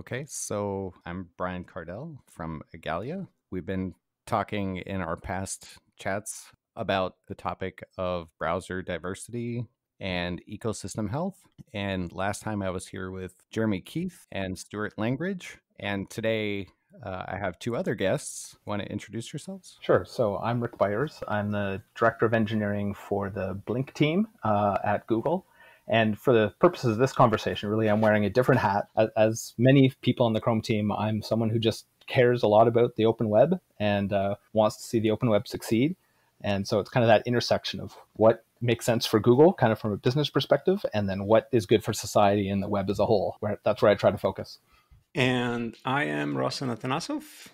Okay, so I'm Brian Kardell from Igalia. We've been talking in our past chats about the topic of browser diversity and ecosystem health. And last time I was here with Jeremy Keith and Stuart Langridge. And today uh, I have two other guests. Want to introduce yourselves? Sure. So I'm Rick Byers. I'm the director of engineering for the Blink team uh, at Google. And for the purposes of this conversation, really, I'm wearing a different hat. As many people on the Chrome team, I'm someone who just cares a lot about the open web and uh, wants to see the open web succeed. And so it's kind of that intersection of what makes sense for Google, kind of from a business perspective, and then what is good for society and the web as a whole. Where that's where I try to focus. And I am Rossen Atanassov.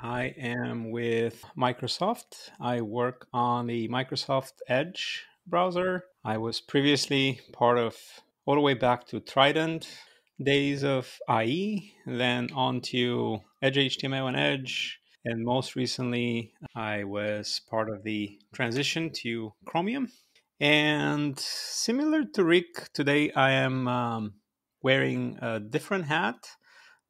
I am with Microsoft. I work on the Microsoft Edge browser. I was previously part of all the way back to Trident days of IE, then on to Edge HTML and Edge. And most recently, I was part of the transition to Chromium. And similar to Rick, today I am um, wearing a different hat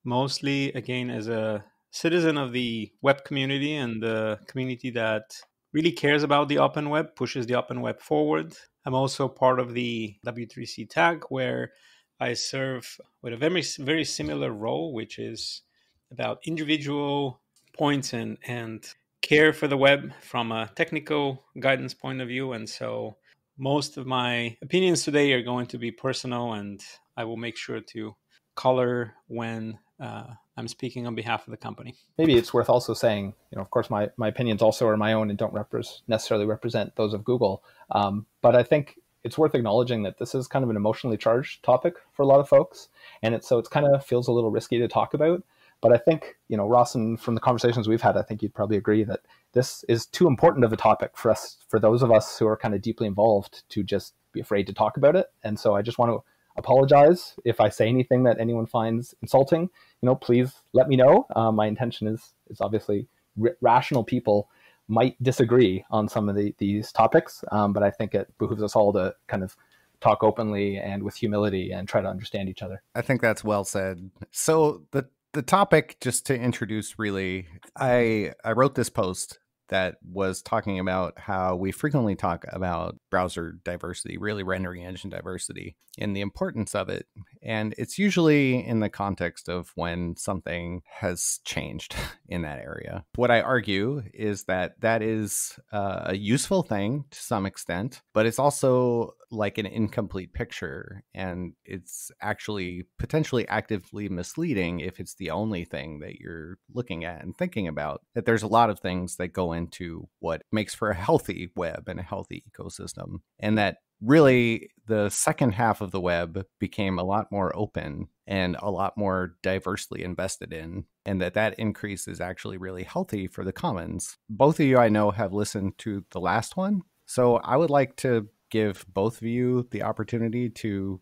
mostly again as a citizen of the web community and the community that really cares about the open web, pushes the open web forward. I'm also part of the W3C tag where I serve with a very very similar role, which is about individual points and and care for the web from a technical guidance point of view. And so most of my opinions today are going to be personal and I will make sure to color when uh, I'm speaking on behalf of the company. Maybe it's worth also saying, you know, of course, my, my opinions also are my own and don't repres- necessarily represent those of Google. Um, but I think it's worth acknowledging that this is kind of an emotionally charged topic for a lot of folks, and it's so it's kind of feels a little risky to talk about. But I think, you know, Rossen, from the conversations we've had, I think you'd probably agree that this is too important of a topic for us, for those of us who are kind of deeply involved, to just be afraid to talk about it. And so I just want to apologize if I say anything that anyone finds insulting. You know, please let me know. Um, my intention is is obviously rational people might disagree on some of the, these topics, um, but I think it behooves us all to kind of talk openly and with humility and try to understand each other. I think that's well said. So the the topic, just to introduce, really, I I wrote this post that was talking about how we frequently talk about browser diversity, really rendering engine diversity, and the importance of it. And it's usually in the context of when something has changed in that area. What I argue is that that is uh, a useful thing to some extent, but it's also like an incomplete picture and it's actually potentially actively misleading if it's the only thing that you're looking at and thinking about that there's a lot of things that go into what makes for a healthy web and a healthy ecosystem and that really the second half of the web became a lot more open and a lot more diversely invested in and that that increase is actually really healthy for the commons. Both of you i know have listened to the last one so i would like to give both of you the opportunity to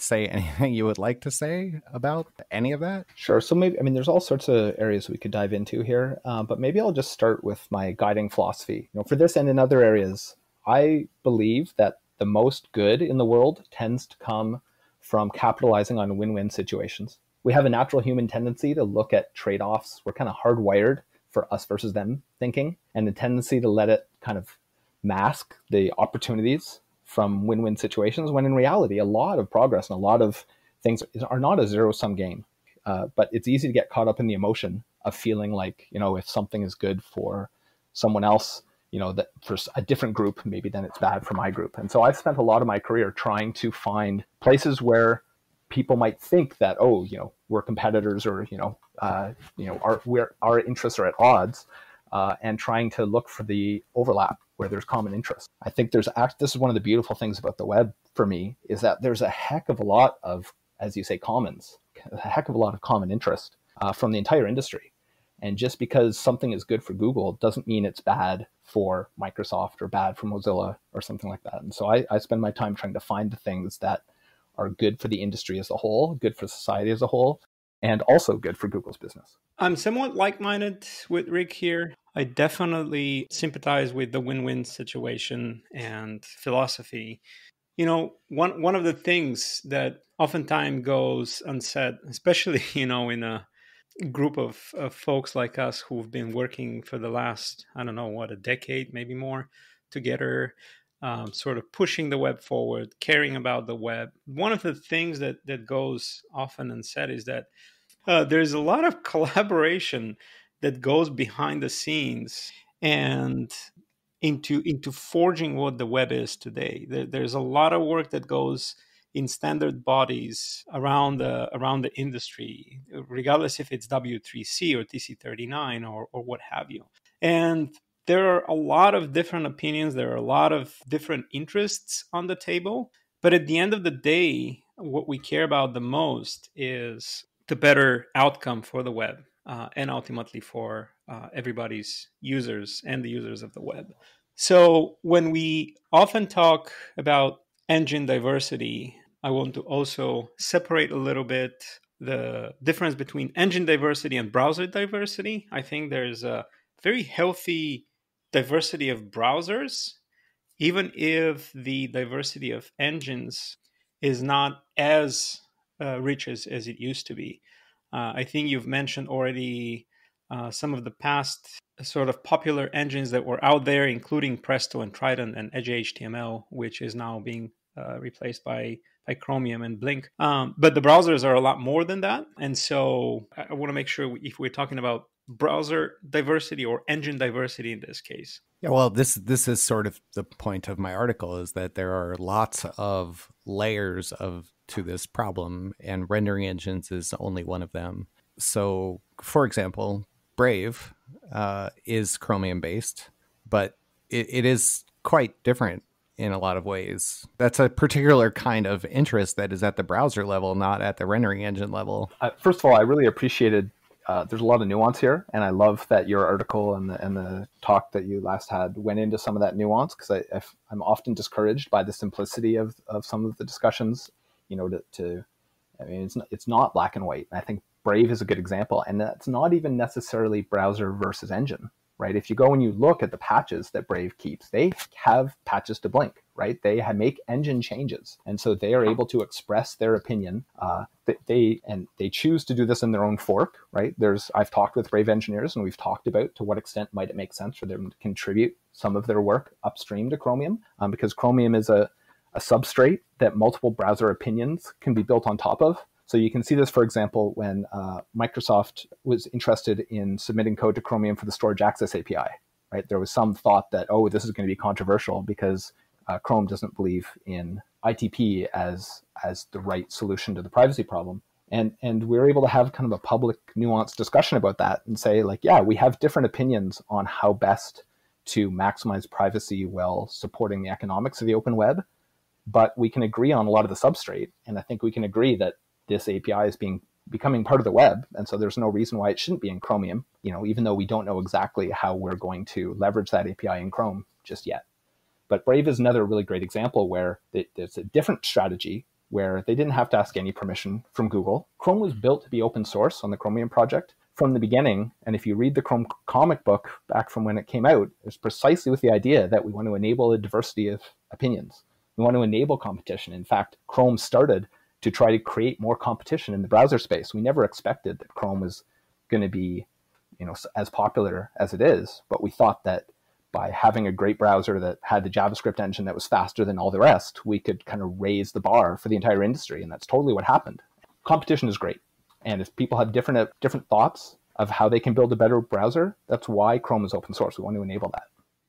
say anything you would like to say about any of that? Sure. So maybe I mean, there's all sorts of areas we could dive into here, uh, but maybe I'll just start with my guiding philosophy. You know, for this and in other areas, I believe that the most good in the world tends to come from capitalizing on win-win situations. We have a natural human tendency to look at trade-offs. We're kind of hardwired for us versus them thinking, and the tendency to let it kind of mask the opportunities from win-win situations when in reality a lot of progress and a lot of things are not a zero-sum game. Uh, but it's easy to get caught up in the emotion of feeling like you know if something is good for someone else you know that for a different group maybe then it's bad for my group. And so i've spent a lot of my career trying to find places where people might think that oh you know we're competitors or you know uh, you know our our interests are at odds uh, and trying to look for the overlap where there's common interest. I think there's. This is one of the beautiful things about the web for me is that there's a heck of a lot of, as you say, commons, a heck of a lot of common interest uh, from the entire industry. And just because something is good for Google doesn't mean it's bad for Microsoft or bad for Mozilla or something like that. And so I, I spend my time trying to find the things that are good for the industry as a whole, good for society as a whole, and also good for Google's business. I'm somewhat like minded with Rick here. I definitely sympathize with the win win situation and philosophy. You know, one, one of the things that oftentimes goes unsaid, especially you know in a group of, of folks like us who've been working for the last I don't know what a decade, maybe more, together, um, sort of pushing the web forward, caring about the web. One of the things that that goes often unsaid is that uh, there's a lot of collaboration that goes behind the scenes and into into forging what the web is today. There, there's a lot of work that goes in standard bodies around the around the industry, regardless if it's W3C or TC39 or or what have you. And there are a lot of different opinions. There are a lot of different interests on the table. But at the end of the day, what we care about the most is the better outcome for the web uh, and ultimately for uh, everybody's users and the users of the web. So when we often talk about engine diversity, I want to also separate a little bit the difference between engine diversity and browser diversity. I think there's a very healthy diversity of browsers, even if the diversity of engines is not as uh, rich as, as it used to be. Uh, I think you've mentioned already uh, some of the past sort of popular engines that were out there, including Presto and Trident and Edge HTML, which is now being uh, replaced by by Chromium and Blink. Um, but the browsers are a lot more than that, and so I, I want to make sure if we're talking about browser diversity or engine diversity in this case. Yeah, well, this this is sort of the point of my article is that there are lots of layers of to this problem, and rendering engines is only one of them. So, for example, Brave uh, is Chromium based, but it, it is quite different in a lot of ways. That's a particular kind of interest that is at the browser level, not at the rendering engine level. Uh, first of all, I really appreciated. Uh, there's a lot of nuance here, and I love that your article and the and the talk that you last had went into some of that nuance because I, am often discouraged by the simplicity of of some of the discussions you know, to, to I mean, it's not, it's not black and white. I think Brave is a good example, and that's not even necessarily browser versus engine, right? If you go and you look at the patches that Brave keeps, they have patches to Blink, right? They make engine changes, and so they are able to express their opinion. Uh, they and they choose to do this in their own fork, right? There's I've talked with Brave engineers, and we've talked about to what extent might it make sense for them to contribute some of their work upstream to Chromium, um, because Chromium is a a substrate that multiple browser opinions can be built on top of. So you can see this, for example, when uh, Microsoft was interested in submitting code to Chromium for the storage access API. Right, there was some thought that oh, this is going to be controversial because uh, Chrome doesn't believe in ITP as as the right solution to the privacy problem. And and we were able to have kind of a public, nuanced discussion about that and say like, yeah, we have different opinions on how best to maximize privacy while supporting the economics of the open web but we can agree on a lot of the substrate. And I think we can agree that this API is being becoming part of the web. And so there's no reason why it shouldn't be in Chromium, you know, even though we don't know exactly how we're going to leverage that API in Chrome just yet. But Brave is another really great example where there's a different strategy where they didn't have to ask any permission from Google. Chrome was built to be open source on the Chromium project from the beginning. And if you read the Chrome comic book back from when it came out, it's precisely with the idea that we want to enable a diversity of opinions. We want to enable competition. In fact, Chrome started to try to create more competition in the browser space. We never expected that Chrome was going to be, you know, as popular as it is, but we thought that by having a great browser that had the JavaScript engine that was faster than all the rest, we could kind of raise the bar for the entire industry, and that's totally what happened. Competition is great, and if people have different different thoughts of how they can build a better browser, that's why Chrome is open source. We want to enable that.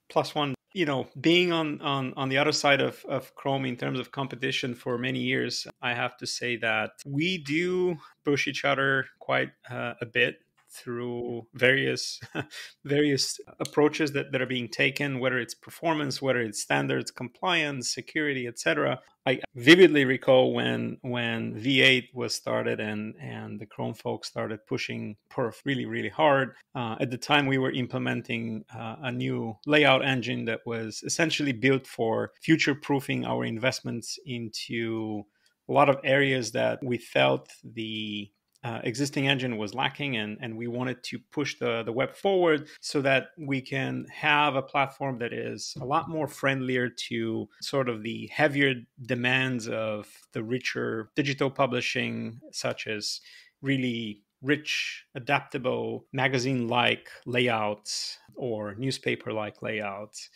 Plus one you know being on on on the other side of of chrome in terms of competition for many years i have to say that we do push each other quite uh, a bit through various various approaches that, that are being taken whether it's performance whether it's standards compliance security etc i vividly recall when when v8 was started and and the chrome folks started pushing perf really really hard. Uh, at the time we were implementing uh, a new layout engine that was essentially built for future proofing our investments into a lot of areas that we felt the uh, existing engine was lacking, and, and we wanted to push the, the web forward so that we can have a platform that is a lot more friendlier to sort of the heavier demands of the richer digital publishing, such as really rich, adaptable magazine like layouts or newspaper like layouts.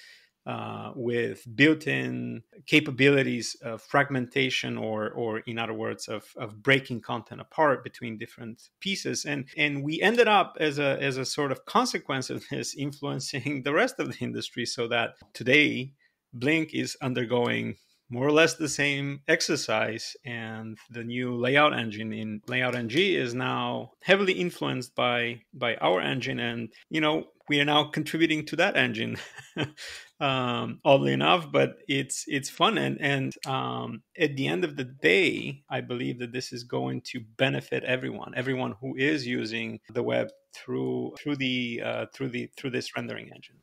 Uh, with built-in capabilities of fragmentation or or in other words of, of breaking content apart between different pieces. And and we ended up as a as a sort of consequence of this influencing the rest of the industry so that today blink is undergoing more or less the same exercise and the new layout engine in LayoutNG is now heavily influenced by by our engine. And you know we are now contributing to that engine um, oddly enough but it's it's fun. And and um, at the end of the day i believe that this is going to benefit everyone everyone who is using the web through through the uh, through the through this rendering engine.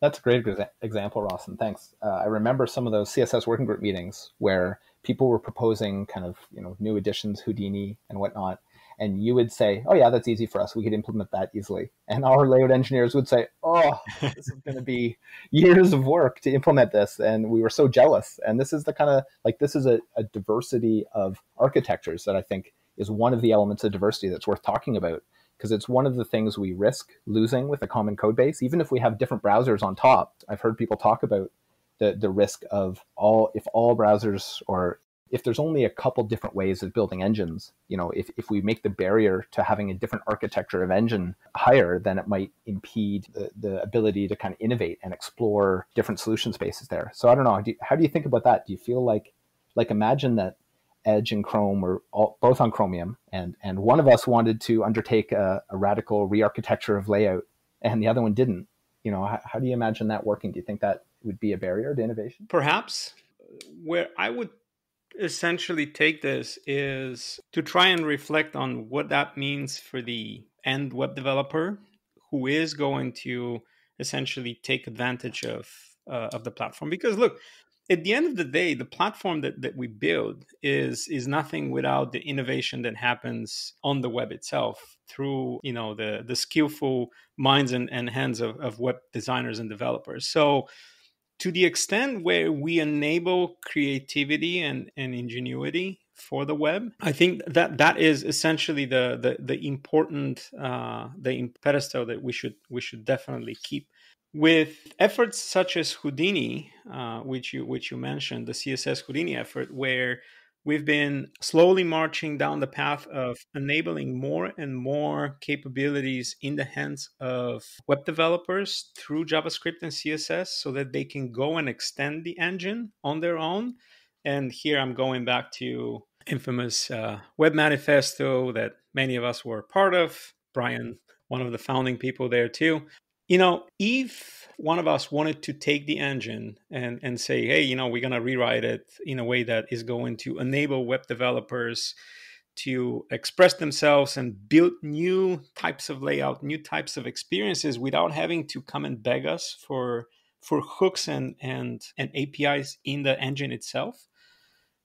That's a great example, Ross, and thanks. Uh, I remember some of those CSS working group meetings where people were proposing kind of you know new additions, Houdini and whatnot, and you would say, "Oh yeah, that's easy for us. We could implement that easily." And our layout engineers would say, "Oh, this is going to be years of work to implement this," and we were so jealous. And this is the kind of like this is a, a diversity of architectures that I think is one of the elements of diversity that's worth talking about because it's one of the things we risk losing with a common code base, even if we have different browsers on top. I've heard people talk about the, the risk of all if all browsers or if there's only a couple different ways of building engines, you know, if, if we make the barrier to having a different architecture of engine higher, then it might impede the, the ability to kind of innovate and explore different solution spaces there. So I don't know. Do you, how do you think about that? Do you feel like, like imagine that Edge and Chrome were all, both on Chromium, and and one of us wanted to undertake a, a radical rearchitecture of layout, and the other one didn't. You know, how, how do you imagine that working? Do you think that would be a barrier to innovation? Perhaps. Where I would essentially take this is to try and reflect on what that means for the end web developer who is going to essentially take advantage of uh, of the platform because look at the end of the day, the platform that, that we build is is nothing without the innovation that happens on the web itself through you know the the skillful minds and, and hands of, of web designers and developers. So to the extent where we enable creativity and, and ingenuity for the web, I think that that is essentially the the, the important uh, the pedestal that we should we should definitely keep. With efforts such as Houdini, uh, which you which you mentioned, the CSS Houdini effort, where we've been slowly marching down the path of enabling more and more capabilities in the hands of web developers through JavaScript and CSS, so that they can go and extend the engine on their own. And here I'm going back to infamous uh, web manifesto that many of us were part of. Brian, one of the founding people there too, you know, if one of us wanted to take the engine and, and say, hey, you know, we're going to rewrite it in a way that is going to enable web developers to express themselves and build new types of layout, new types of experiences without having to come and beg us for for hooks and and and APIs in the engine itself,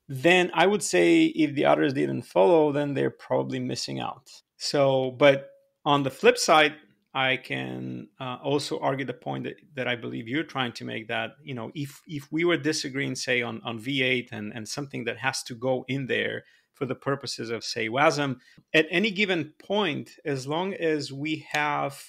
then I would say if the others didn't follow, then they're probably missing out. So, but on the flip side, I can uh, also argue the point that, that I believe you're trying to make that you know if if we were disagreeing say on, on V8 and, and something that has to go in there for the purposes of say WASM at any given point as long as we have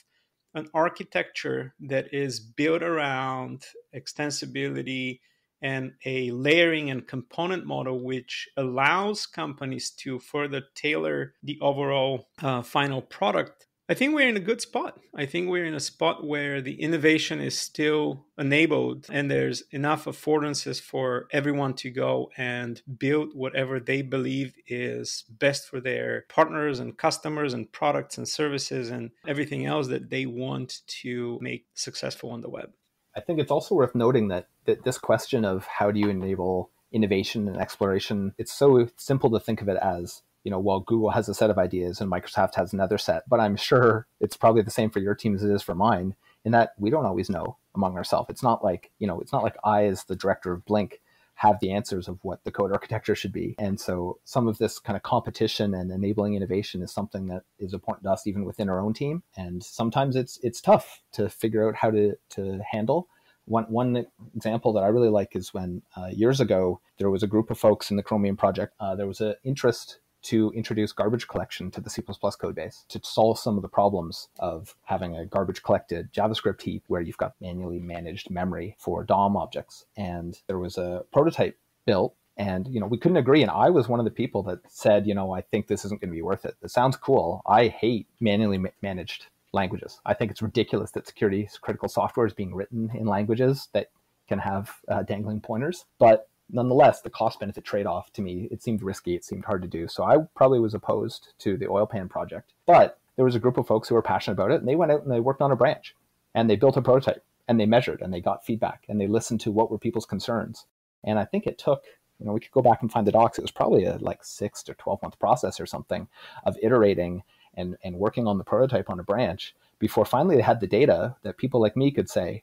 an architecture that is built around extensibility and a layering and component model which allows companies to further tailor the overall uh, final product I think we're in a good spot. I think we're in a spot where the innovation is still enabled and there's enough affordances for everyone to go and build whatever they believe is best for their partners and customers and products and services and everything else that they want to make successful on the web. I think it's also worth noting that, that this question of how do you enable innovation and exploration, it's so simple to think of it as you know, well, Google has a set of ideas and Microsoft has another set, but I'm sure it's probably the same for your team as it is for mine in that we don't always know among ourselves. It's not like, you know, it's not like I, as the director of Blink, have the answers of what the code architecture should be. And so some of this kind of competition and enabling innovation is something that is important to us even within our own team. And sometimes it's it's tough to figure out how to to handle. One, one example that I really like is when uh, years ago there was a group of folks in the Chromium project. Uh, there was an interest to introduce garbage collection to the C++ code base to solve some of the problems of having a garbage collected JavaScript heap where you've got manually managed memory for DOM objects. And there was a prototype built and you know we couldn't agree. And i was one of the people that said you know i think this isn't going to be worth it. It sounds cool. I hate manually ma- managed languages. I think it's ridiculous that security critical software is being written in languages that can have uh, dangling pointers. But nonetheless, the cost benefit trade off to me, it seemed risky. It seemed hard to do. So I probably was opposed to the Oilpan project. But there was a group of folks who were passionate about it and they went out and they worked on a branch and they built a prototype and they measured and they got feedback and they listened to what were people's concerns. And I think it took, you know, we could go back and find the docs. It was probably a like six to 12 month process or something of iterating and, and working on the prototype on a branch before finally they had the data that people like me could say,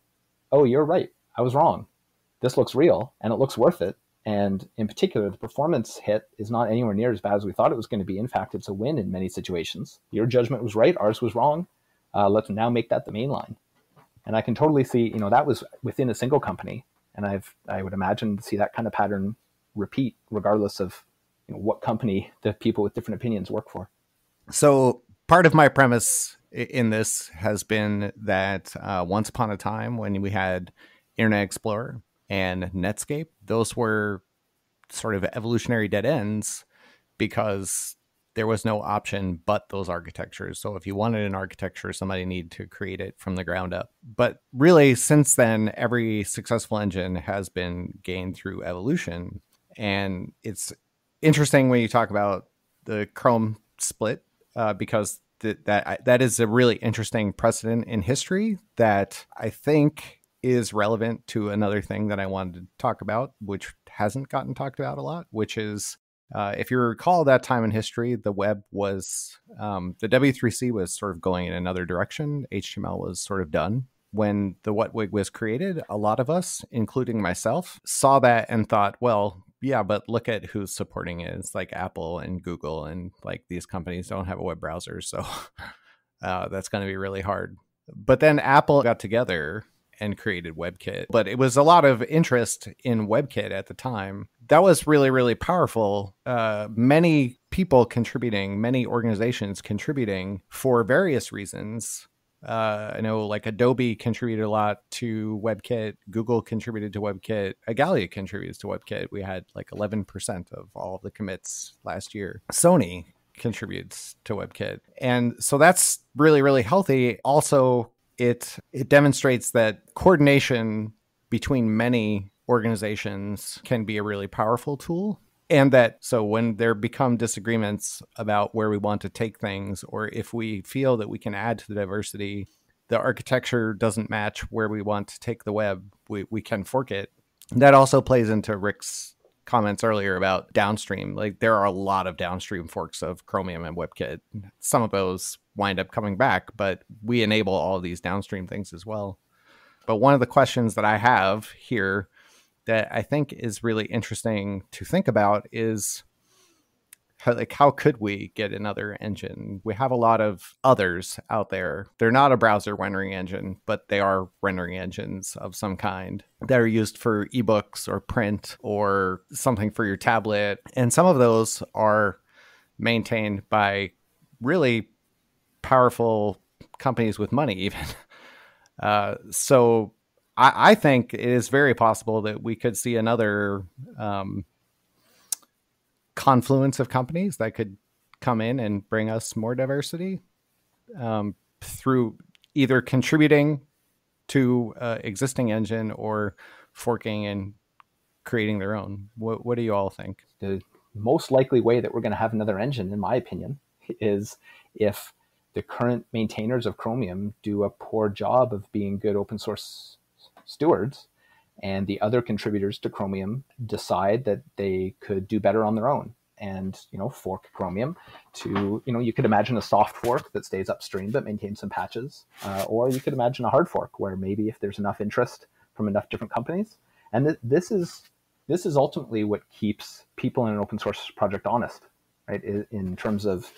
oh, you're right. I was wrong this looks real and it looks worth it. And in particular, the performance hit is not anywhere near as bad as we thought it was going to be. In fact, it's a win in many situations. Your judgment was right, ours was wrong. Uh, let's now make that the main line. And I can totally see, you know, that was within a single company, and I've I would imagine to see that kind of pattern repeat, regardless of you know, what company the people with different opinions work for. So part of my premise in this has been that uh, once upon a time, when we had Internet Explorer, and Netscape, those were sort of evolutionary dead ends because there was no option but those architectures. So if you wanted an architecture, somebody needed to create it from the ground up. But really, since then, every successful engine has been gained through evolution. And it's interesting when you talk about the Chrome split uh, because th- that that is a really interesting precedent in history that I think is relevant to another thing that I wanted to talk about, which hasn't gotten talked about a lot, which is uh, if you recall that time in history, the web was, um, the W3C was sort of going in another direction. HTML was sort of done. When the WHATWG was created, a lot of us, including myself, saw that and thought, well, yeah, but look at who's supporting it. It's like Apple and Google, and like these companies don't have a web browser. So uh, that's going to be really hard. But then Apple got together and created WebKit. But it was a lot of interest in WebKit at the time. That was really, really powerful. Uh, many people contributing, many organizations contributing for various reasons. Uh, I know like Adobe contributed a lot to WebKit, Google contributed to WebKit, Igalia contributes to WebKit. We had like 11% of all of the commits last year. Sony contributes to WebKit. And so that's really, really healthy. Also, it it demonstrates that coordination between many organizations can be a really powerful tool and that so when there become disagreements about where we want to take things or if we feel that we can add to the diversity the architecture doesn't match where we want to take the web we, we can fork it. That also plays into rick's comments earlier about downstream. Like there are a lot of downstream forks of Chromium and WebKit. Some of those wind up coming back, but we enable all of these downstream things as well. But one of the questions that I have here that I think is really interesting to think about is how, like how could we get another engine? We have a lot of others out there. They're not a browser rendering engine but they are rendering engines of some kind that are used for ebooks or print or something for your tablet. And some of those are maintained by really powerful companies with money even. Uh, so I, think it is very possible that we could see another um, confluence of companies that could come in and bring us more diversity um, through either contributing to uh, existing engine or forking and creating their own. What, what do you all think? The most likely way that we're going to have another engine, in my opinion, is if the current maintainers of Chromium do a poor job of being good open source stewards and the other contributors to Chromium decide that they could do better on their own and you know fork Chromium to you know you could imagine a soft fork that stays upstream but maintains some patches, uh, or you could imagine a hard fork where maybe if there's enough interest from enough different companies, and th- this is this is ultimately what keeps people in an open source project honest, right? In terms of,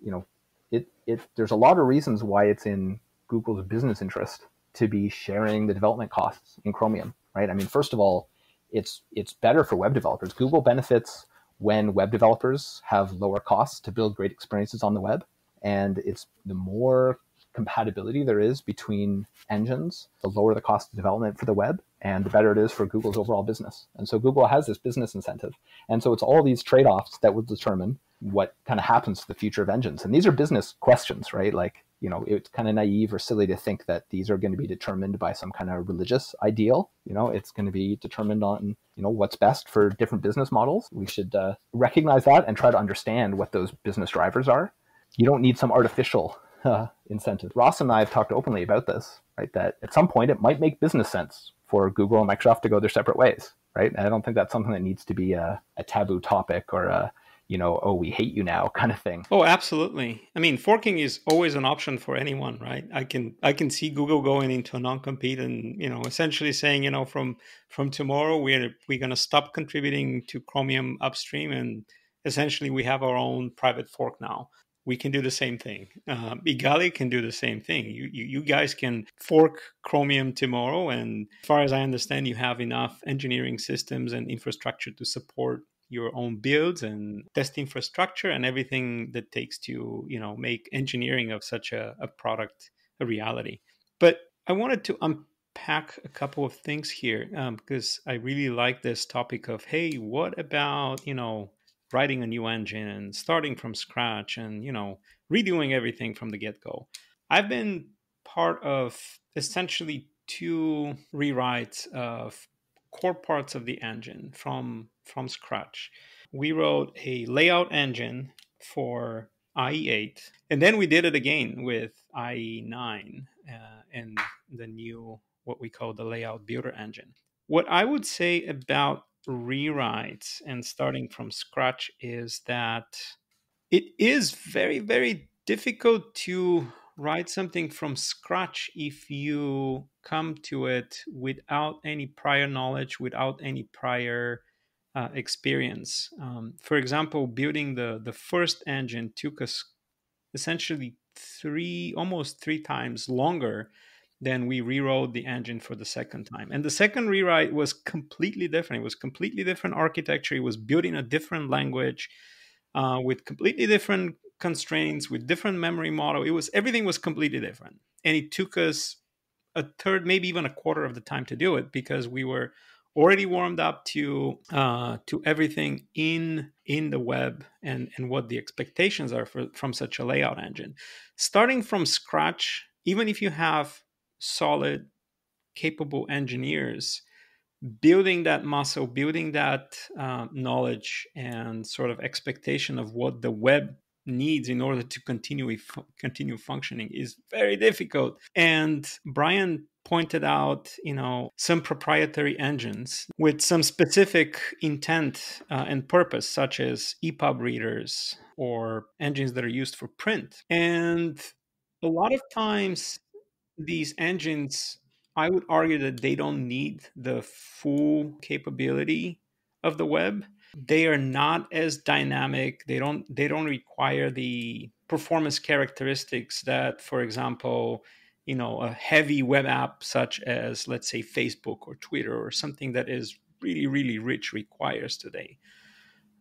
you know, it, it there's a lot of reasons why it's in Google's business interest to be sharing the development costs in Chromium, right? I mean, first of all, it's it's better for web developers. Google benefits when web developers have lower costs to build great experiences on the web, and it's the more compatibility there is between engines, the lower the cost of development for the web, and the better it is for Google's overall business. And so Google has this business incentive. And so it's all these trade offs that will determine what kind of happens to the future of engines. And these are business questions, right? Like, you know, it's kind of naive or silly to think that these are going to be determined by some kind of religious ideal. You know, it's going to be determined on, you know, what's best for different business models. We should uh, recognize that and try to understand what those business drivers are. You don't need some artificial uh, incentive. Ross and I have talked openly about this, right? That at some point it might make business sense for Google and Microsoft to go their separate ways, right? And I don't think that's something that needs to be a, a taboo topic or a, you know, oh, we hate you now kind of thing. Oh, absolutely. I mean, forking is always an option for anyone, right? I can I can see Google going into a non-compete and you know essentially saying, you know, from from tomorrow we're we're going to stop contributing to Chromium upstream and essentially we have our own private fork now we can do the same thing. Uh, Igalia can do the same thing. You, you, you guys can fork Chromium tomorrow, and as far as I understand, you have enough engineering systems and infrastructure to support your own builds and test infrastructure and everything that takes to you know make engineering of such a, a product a reality. But I wanted to unpack a couple of things here um, because I really like this topic of hey, what about you know writing a new engine and starting from scratch and you know redoing everything from the get-go i've been part of essentially two rewrites of core parts of the engine from from scratch. We wrote a layout engine for ie8 and then we did it again with ie9 uh, and the new what we call the layout builder engine. What i would say about rewrites and starting from scratch is that it is very, very difficult to write something from scratch if you come to it without any prior knowledge, without any prior uh, experience. Um, for example, building the, the first engine took us essentially three, almost three times longer than we rewrote the engine for the second time. And the second rewrite was completely different. It was completely different architecture. It was built in a different language uh, with completely different constraints, with different memory model. It was everything was completely different. And it took us a third, maybe even a quarter of the time to do it because we were already warmed up to uh, to everything in in the web and and what the expectations are for, from such a layout engine. Starting from scratch, even if you have solid, capable engineers building that muscle, building that uh, knowledge and sort of expectation of what the web needs in order to continue continue functioning is very difficult. And Brian pointed out, you know, some proprietary engines with some specific intent uh, and purpose, such as EPUB readers or engines that are used for print. And a lot of times these engines, I would argue that they don't need the full capability of the web. They are not as dynamic. They don't they don't require the performance characteristics that, for example, you know, a heavy web app such as let's say Facebook or Twitter or something that is really, really rich requires today.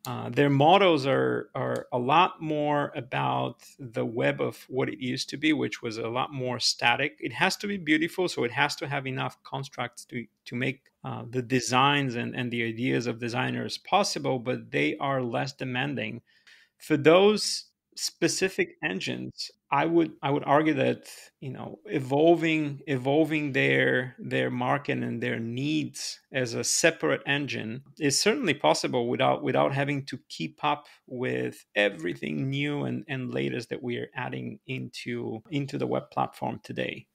Uh, their models are are a lot more about the web of what it used to be, which was a lot more static. It has to be beautiful, so it has to have enough constructs to to make uh, the designs and, and the ideas of designers possible, but they are less demanding. For those specific engines i would i would argue that you know evolving evolving their their market and their needs as a separate engine is certainly possible without without having to keep up with everything new and, and latest that we are adding into into the web platform today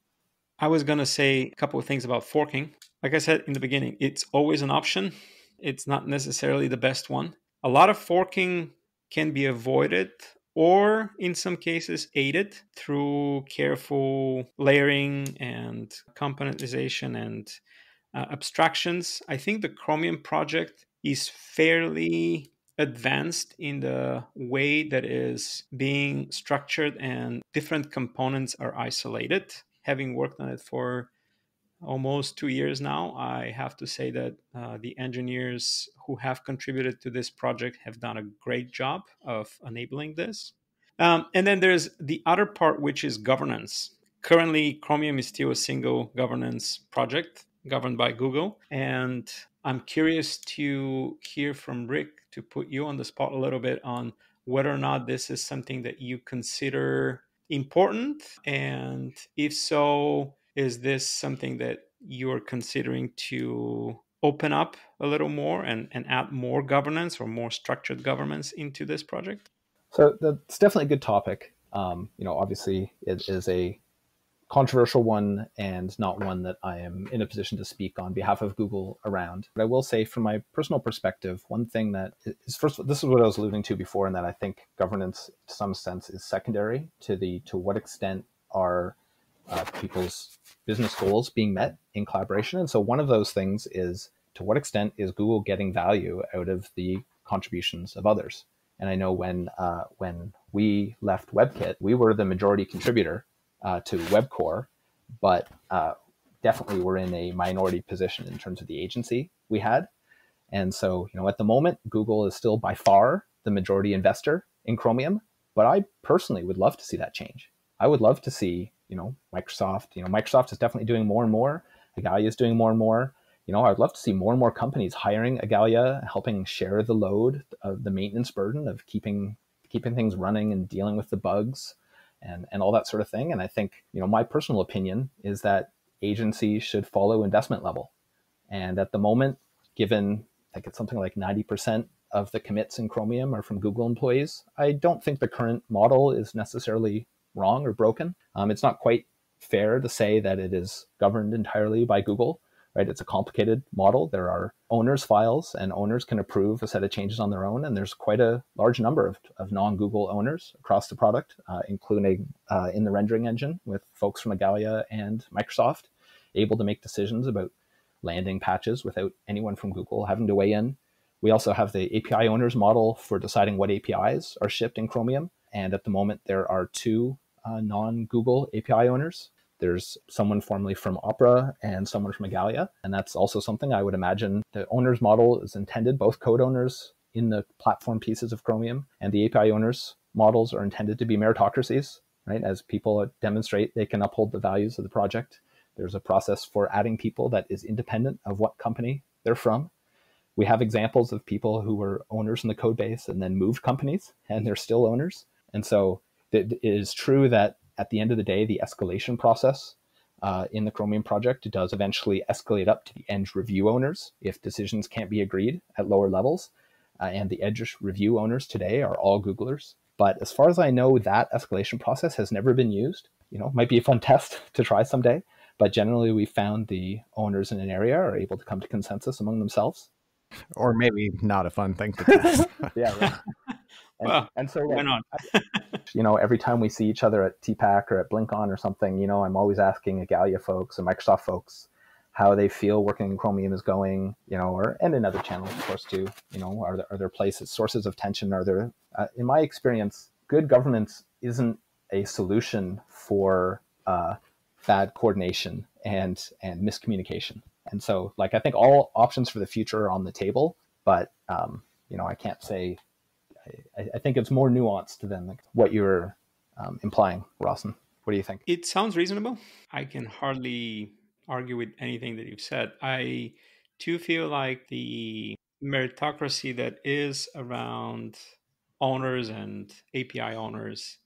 i was going to say a couple of things about forking like i said in the beginning it's always an option it's not necessarily the best one a lot of forking can be avoided or in some cases aided through careful layering and componentization and uh, abstractions. I think the Chromium project is fairly advanced in the way that is being structured and different components are isolated. Having worked on it for almost two years now, I have to say that uh, the engineers who have contributed to this project have done a great job of enabling this. Um, and then there's the other part, which is governance. Currently, Chromium is still a single governance project governed by Google. And I'm curious to hear from Rick to put you on the spot a little bit on whether or not this is something that you consider important. And if so, is this something that you're considering to open up a little more and, and add more governance or more structured governance into this project? So that's definitely a good topic. Um, you know, obviously it is a controversial one and not one that I am in a position to speak on behalf of Google around. But I will say, from my personal perspective, one thing that is first, this is what I was alluding to before, and that I think governance, to some sense, is secondary to the to what extent are uh, people's business goals being met in collaboration. And so, one of those things is to what extent is Google getting value out of the contributions of others? And I know when uh, when we left WebKit, we were the majority contributor uh, to WebCore, but uh, definitely we're in a minority position in terms of the agency we had. And so, you know, at the moment, Google is still by far the majority investor in Chromium, but I personally would love to see that change. I would love to see, you know, Microsoft, you know, Microsoft is definitely doing more and more. Igalia is doing more and more. You know, I'd love to see more and more companies hiring Igalia, helping share the load of the maintenance burden of keeping keeping things running and dealing with the bugs and, and all that sort of thing. And I think, you know, my personal opinion is that agencies should follow investment level. And at the moment, given I think it's something like 90% of the commits in Chromium are from Google employees, I don't think the current model is necessarily wrong or broken. Um, it's not quite fair to say that it is governed entirely by Google right? It's a complicated model. There are owners files and owners can approve a set of changes on their own. And there's quite a large number of, of non-Google owners across the product, uh, including uh, in the rendering engine with folks from Igalia and Microsoft able to make decisions about landing patches without anyone from Google having to weigh in. We also have the API owners model for deciding what APIs are shipped in Chromium. And at the moment, there are two uh, non-Google API owners there's someone formerly from Opera and someone from Igalia. And that's also something I would imagine the owner's model is intended, both code owners in the platform pieces of Chromium and the API owners models are intended to be meritocracies, right? As people demonstrate they can uphold the values of the project. There's a process for adding people that is independent of what company they're from. We have examples of people who were owners in the code base and then moved companies and they're still owners. And so it is true that at the end of the day, the escalation process uh, in the Chromium project does eventually escalate up to the eng review owners if decisions can't be agreed at lower levels. Uh, and the eng review owners today are all Googlers. But as far as I know, that escalation process has never been used. You know, might be a fun test to try someday. But generally, we found the owners in an area are able to come to consensus among themselves. Or maybe not a fun thing to test. yeah. And, well, and so, not? you know, every time we see each other at TPAC or at BlinkOn or something, you know, I'm always asking Igalia folks and Microsoft folks how they feel working in Chromium is going, you know, or and in other channels, of course, too. You know, are there are there places, sources of tension? Are there, uh, in my experience, good governance isn't a solution for uh, bad coordination and and miscommunication. And so, like, I think all options for the future are on the table, but um, you know, I can't say I, I think it's more nuanced than what you're um, implying, Rossen. What do you think? It sounds reasonable. I can hardly argue with anything that you've said. I too feel like the meritocracy that is around owners and API owners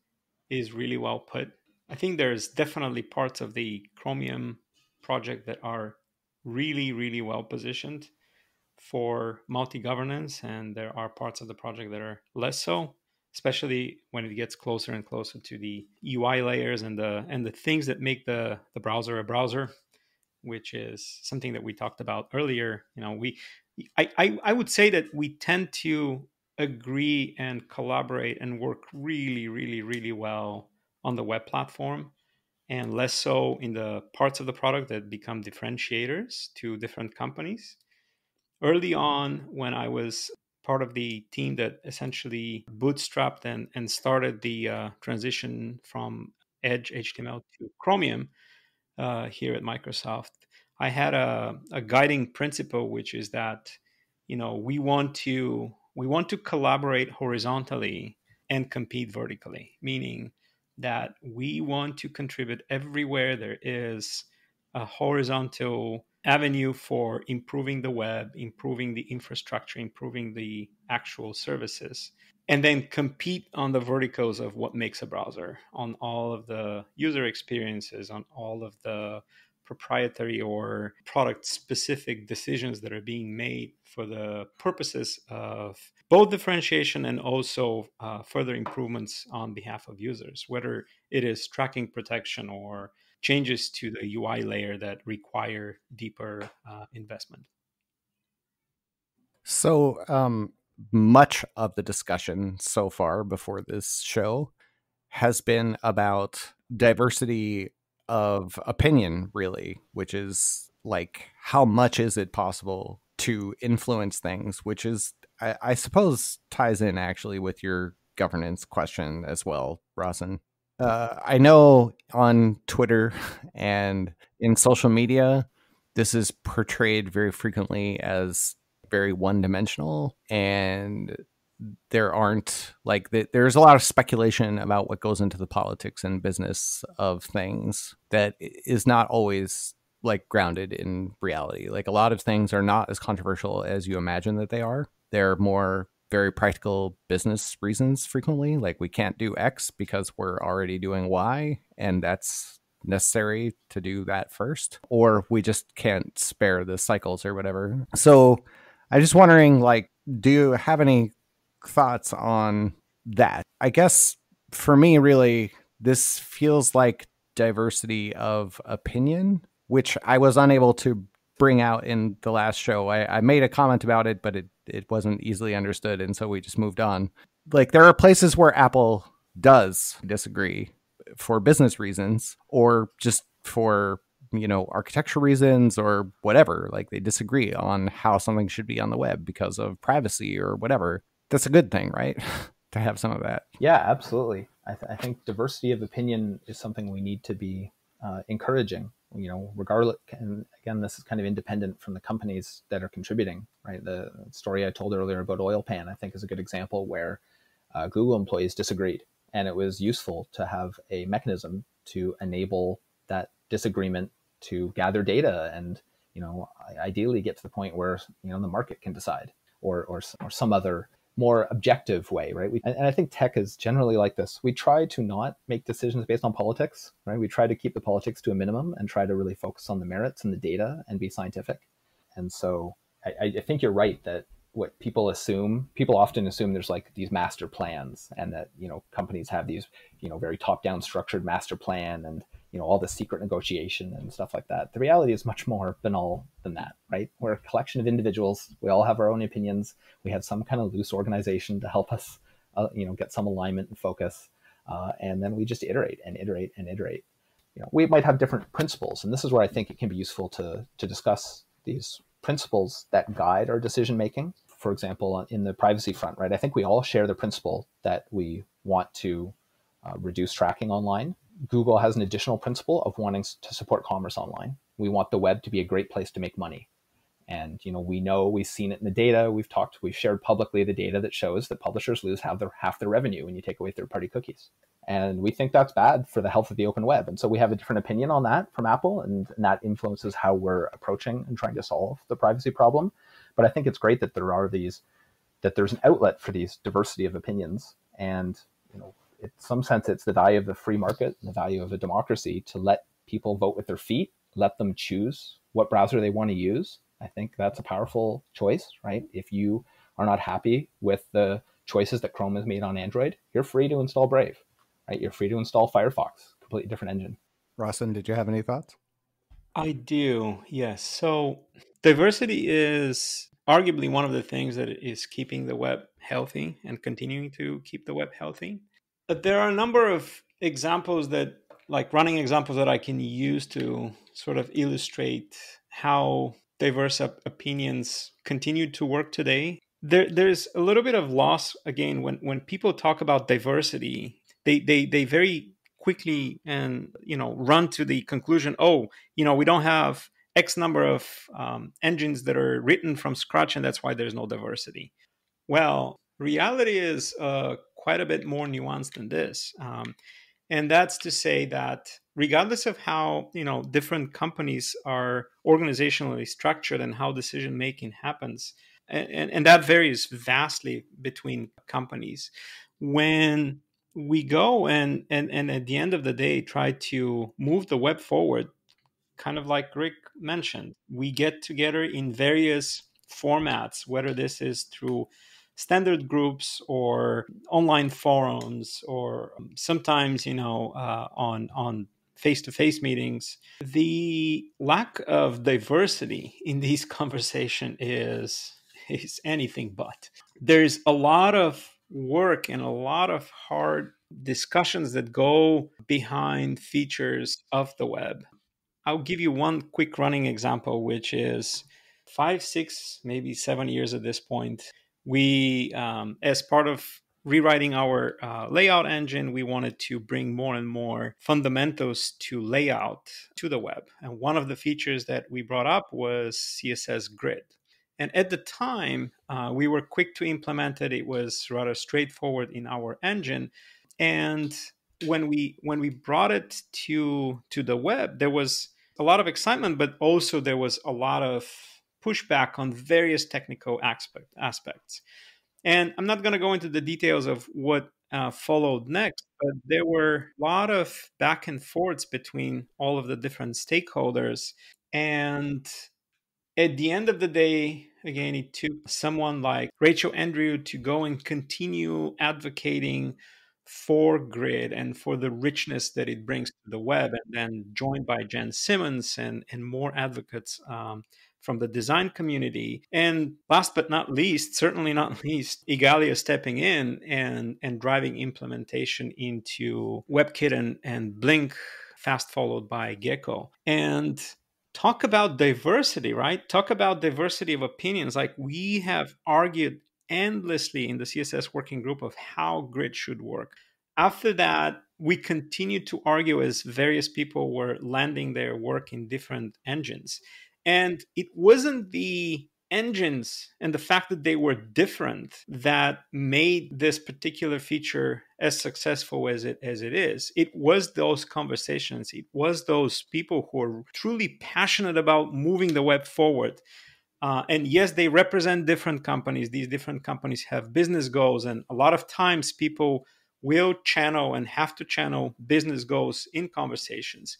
is really well put. I think there's definitely parts of the Chromium project that are really, really well positioned for multi governance, and there are parts of the project that are less so, especially when it gets closer and closer to the UI layers and the and the things that make the the browser a browser, which is something that we talked about earlier. You know, we I, I, I would say that we tend to agree and collaborate and work really, really, really well on the web platform and less so in the parts of the product that become differentiators to different companies early on when I was part of the team that essentially bootstrapped and, and started the uh, transition from Edge HTML to Chromium uh, here at Microsoft, I had a, a guiding principle, which is that you know we want to we want to collaborate horizontally and compete vertically, meaning that we want to contribute everywhere there is a horizontal avenue for improving the web, improving the infrastructure, improving the actual services, and then compete on the verticals of what makes a browser, on all of the user experiences, on all of the proprietary or product specific decisions that are being made for the purposes of both differentiation and also uh, further improvements on behalf of users, whether it is tracking protection or changes to the UI layer that require deeper uh, investment. So, um, much of the discussion so far before this show has been about diversity of opinion, really, which is like how much is it possible to influence things, which is, I, I suppose, ties in actually with your governance question as well, Rossen. Uh, I know on Twitter and in social media, this is portrayed very frequently as very one dimensional and there aren't like there's a lot of speculation about what goes into the politics and business of things that is not always like grounded in reality. Like a lot of things are not as controversial as you imagine that they are. They're more very practical business reasons frequently like we can't do x because we're already doing y and that's necessary to do that first or we just can't spare the cycles or whatever so i'm just wondering like do you have any thoughts on that. I guess for me, really, this feels like diversity of opinion, which I was unable to bring out in the last show. I, I made a comment about it, but it, it wasn't easily understood. And so we just moved on. Like, there are places where Apple does disagree for business reasons or just for you know architecture reasons or whatever like they disagree on how something should be on the web because of privacy or whatever that's a good thing, right? to have some of that. Yeah, absolutely. I, th- I, think diversity of opinion is something we need to be uh, encouraging. You know, regardless, and again, this is kind of independent from the companies that are contributing. Right, the story I told earlier about Oilpan I think, is a good example where uh, Google employees disagreed, and it was useful to have a mechanism to enable that disagreement to gather data and you know ideally get to the point where you know the market can decide or or, or some other more objective way, right? We, and, I think tech is generally like this. We try to not make decisions based on politics, right? We try to keep the politics to a minimum and try to really focus on the merits and the data and be scientific. And so I, I think you're right that what people assume people often assume there's like these master plans and that you know companies have these you know very top down structured master plan and you know all the secret negotiation and stuff like that. The reality is much more banal than that right? We're a collection of individuals. We all have our own opinions. We have some kind of loose organization to help us uh, you know get some alignment and focus. Uh, and then we just iterate and iterate and iterate. You know we might have different principles and this is where i think it can be useful to to discuss these principles that guide our decision making for example in the privacy front right? I think we all share the principle that we want to uh, reduce tracking online Google has an additional principle of wanting to support commerce online. We want the web to be a great place to make money. And you know, we know we've seen it in the data. We've talked, we've shared publicly the data that shows that publishers lose half their half their revenue when you take away third-party cookies. And we think that's bad for the health of the open web. And so we have a different opinion on that from Apple, and, and that influences how we're approaching and trying to solve the privacy problem. But I think it's great that there are these that there's an outlet for these diversity of opinions. And you know, in some sense, it's the value of the free market, the value of a democracy to let people vote with their feet, let them choose what browser they want to use. I think that's a powerful choice, right? If you are not happy with the choices that Chrome has made on Android, you're free to install Brave, right? You're free to install Firefox, completely different engine. Rossen, did you have any thoughts? I do, yes. So diversity is arguably one of the things that is keeping the web healthy and continuing to keep the web healthy there are a number of examples that like running examples that I can use to sort of illustrate how diverse op- opinions continue to work today. There, there's a little bit of loss again when, when people talk about diversity. They, they, they very quickly and you know run to the conclusion. Oh, you know, we don't have X number of um, engines that are written from scratch, and that's why there's no diversity. Well, reality is uh, quite a bit more nuanced than this. Um, and that's to say that regardless of how you know different companies are organizationally structured and how decision making happens and, and that varies vastly between companies when we go and, and and at the end of the day try to move the web forward kind of like rick mentioned we get together in various formats whether this is through standard groups or online forums or sometimes you know uh, on on face-to-face meetings. The lack of diversity in these conversation is is anything but. There's a lot of work and a lot of hard discussions that go behind features of the web. I'll give you one quick running example which is five six maybe seven years at this point we, um, as part of rewriting our uh, layout engine, we wanted to bring more and more fundamentals to layout to the web. And one of the features that we brought up was CSS Grid. And at the time, uh, we were quick to implement it. It was rather straightforward in our engine. And when we when we brought it to to the web, there was a lot of excitement, but also there was a lot of pushback on various technical aspect, aspects. And I'm not going to go into the details of what uh, followed next, but there were a lot of back and forths between all of the different stakeholders. And at the end of the day, again, it took someone like Rachel Andrew to go and continue advocating for grid and for the richness that it brings to the web, and then joined by Jen Simmons and, and more advocates um, from the design community. And last but not least, certainly not least, Igalia stepping in and, and driving implementation into WebKit and, and Blink, fast followed by Gecko. And talk about diversity, right? Talk about diversity of opinions. Like we have argued endlessly in the CSS working group of how grid should work. After that, we continued to argue as various people were landing their work in different engines. And it wasn't the engines and the fact that they were different that made this particular feature as successful as it as it is. It was those conversations. It was those people who are truly passionate about moving the web forward. Uh, and yes they represent different companies. These different companies have business goals and a lot of times people will channel and have to channel business goals in conversations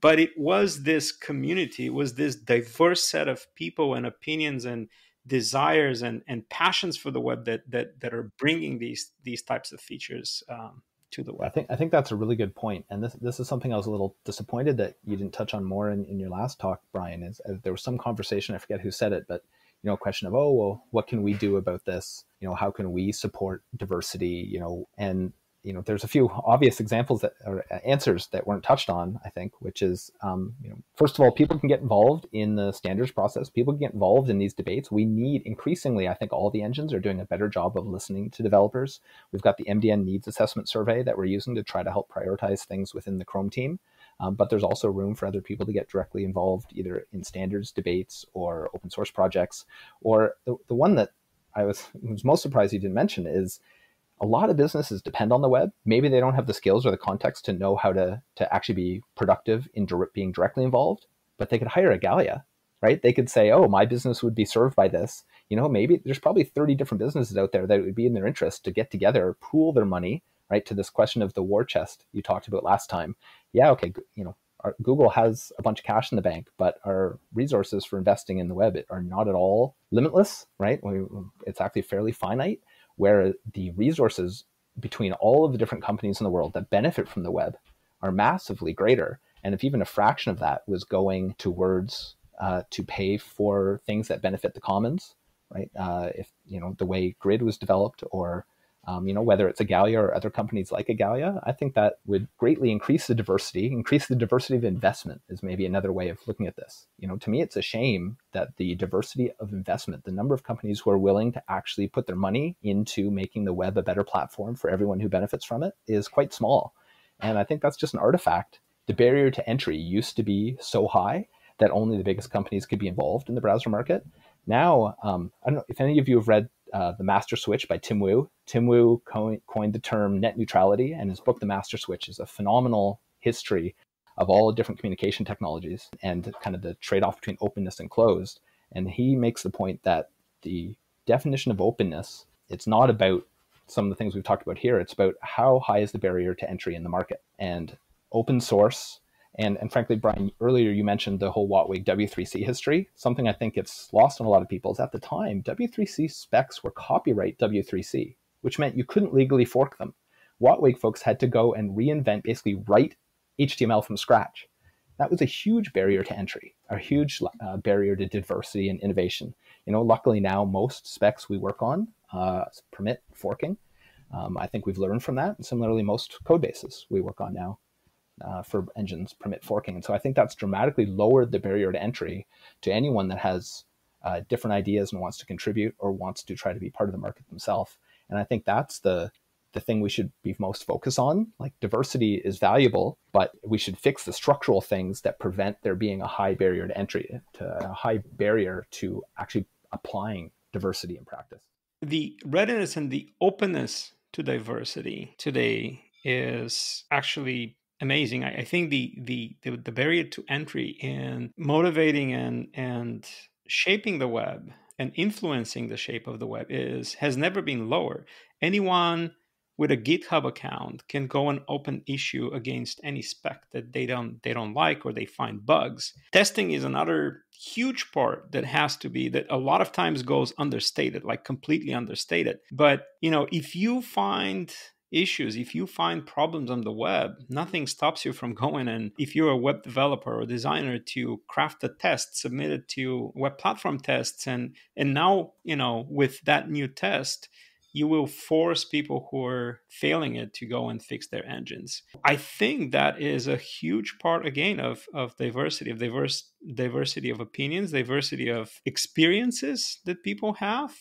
but it was this community it was this diverse set of people and opinions and desires and, and passions for the web that that that are bringing these these types of features um, to the web. I think I think that's a really good point, and this this is something I was a little disappointed that you didn't touch on more in, in your last talk, Brian. Is, is there was some conversation I forget who said it, but you know, a question of oh well, what can we do about this? You know, how can we support diversity? You know, and you know, there's a few obvious examples that are answers that weren't touched on, I think, which is, um, you know, first of all, people can get involved in the standards process. People can get involved in these debates. We need increasingly, I think all the engines are doing a better job of listening to developers. We've got the MDN needs assessment survey that we're using to try to help prioritize things within the Chrome team. Um, but there's also room for other people to get directly involved either in standards debates or open source projects. Or the, the one that I was, was most surprised you didn't mention is a lot of businesses depend on the web. Maybe they don't have the skills or the context to know how to to actually be productive in being directly involved, but they could hire a Igalia, right? They could say, "Oh, my business would be served by this." You know, maybe there's probably 30 different businesses out there that it would be in their interest to get together, pool their money, right? To this question of the war chest you talked about last time. Yeah, okay, you know, our, Google has a bunch of cash in the bank, but our resources for investing in the web are not at all limitless, right? It's actually fairly finite where the resources between all of the different companies in the world that benefit from the web are massively greater. And if even a fraction of that was going towards uh, to pay for things that benefit the commons, right? Uh, if you know the way grid was developed, or um, you know, whether it's Igalia or other companies like Igalia, I think that would greatly increase the diversity, increase the diversity of investment is maybe another way of looking at this. You know, to me, it's a shame that the diversity of investment, the number of companies who are willing to actually put their money into making the web a better platform for everyone who benefits from it is quite small. And I think that's just an artifact. The barrier to entry used to be so high that only the biggest companies could be involved in the browser market. Now, um, I don't know if any of you have read uh, The Master Switch by Tim Wu. Tim Wu co- coined the term net neutrality, and his book, The Master Switch, is a phenomenal history of all different communication technologies and kind of the trade off between openness and closed. And he makes the point that the definition of openness, it's not about some of the things we've talked about here. It's about how high is the barrier to entry in the market. And open source and, and frankly, Brian, earlier you mentioned the whole WHATWG W3C history. Something I think it's lost on a lot of people is at the time, W3C specs were copyright W3C, which meant you couldn't legally fork them. WHATWG folks had to go and reinvent, basically write HTML from scratch. That was a huge barrier to entry, a huge uh, barrier to diversity and innovation. You know, luckily now most specs we work on uh, permit forking. Um, I think we've learned from that. And similarly, most code bases we work on now uh, for engines permit forking. And so I think that's dramatically lowered the barrier to entry to anyone that has uh, different ideas and wants to contribute or wants to try to be part of the market themselves. And I think that's the the thing we should be most focused on. Like diversity is valuable, but we should fix the structural things that prevent there being a high barrier to entry, to a high barrier to actually applying diversity in practice. The readiness and the openness to diversity today is actually amazing. I, I think the, the, the the barrier to entry in motivating and and shaping the web and influencing the shape of the web is has never been lower. Anyone with a GitHub account can go and open issue against any spec that they don't they don't like or they find bugs. Testing is another huge part that has to be that a lot of times goes understated, like completely understated. But you know, if you find issues. If you find problems on the web, nothing stops you from going and if you're a web developer or designer to craft a test, submit it to web platform tests and and now, you know, with that new test, you will force people who are failing it to go and fix their engines. I think that is a huge part again of, of diversity, of diverse diversity of opinions, diversity of experiences that people have.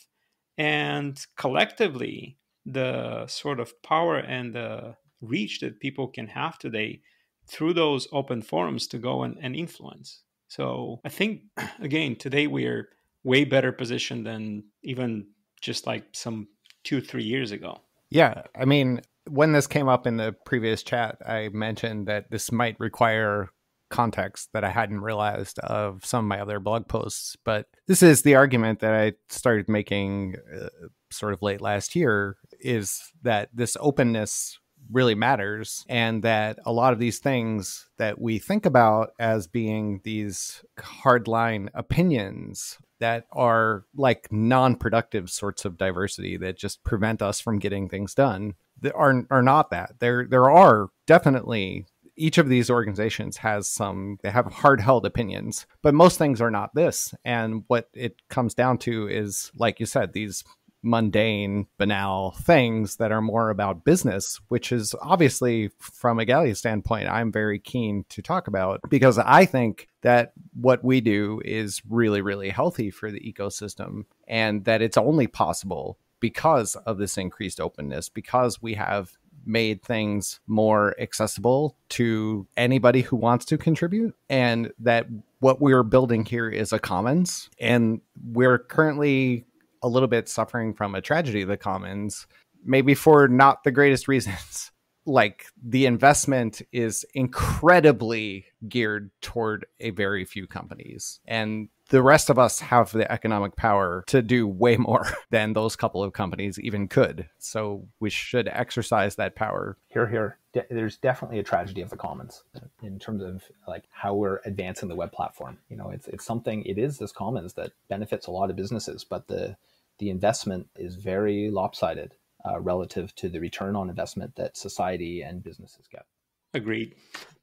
And collectively, the sort of power and the reach that people can have today through those open forums to go and, and influence. So I think again today we are way better positioned than even just like some two three years ago. Yeah, I mean when this came up in the previous chat, I mentioned that this might require context that I hadn't realized of some of my other blog posts. But this is the argument that I started making uh, sort of late last year is that this openness really matters and that a lot of these things that we think about as being these hardline opinions that are like non-productive sorts of diversity that just prevent us from getting things done are are not that. There there are definitely each of these organizations has some they have hard held opinions but most things are not this. And what it comes down to is like you said these mundane, banal things that are more about business, which is obviously from a Igalia standpoint, I'm very keen to talk about because I think that what we do is really, really healthy for the ecosystem and that it's only possible because of this increased openness, because we have made things more accessible to anybody who wants to contribute and that what we're building here is a commons and we're currently a little bit suffering from a tragedy of the commons, maybe for not the greatest reasons. like the investment is incredibly geared toward a very few companies. And the rest of us have the economic power to do way more than those couple of companies even could. So we should exercise that power. Here, here. De- there's definitely a tragedy of the commons in terms of like how we're advancing the web platform. You know, it's it's something. It is this commons that benefits a lot of businesses, but the the investment is very lopsided uh, relative to the return on investment that society and businesses get. Agreed.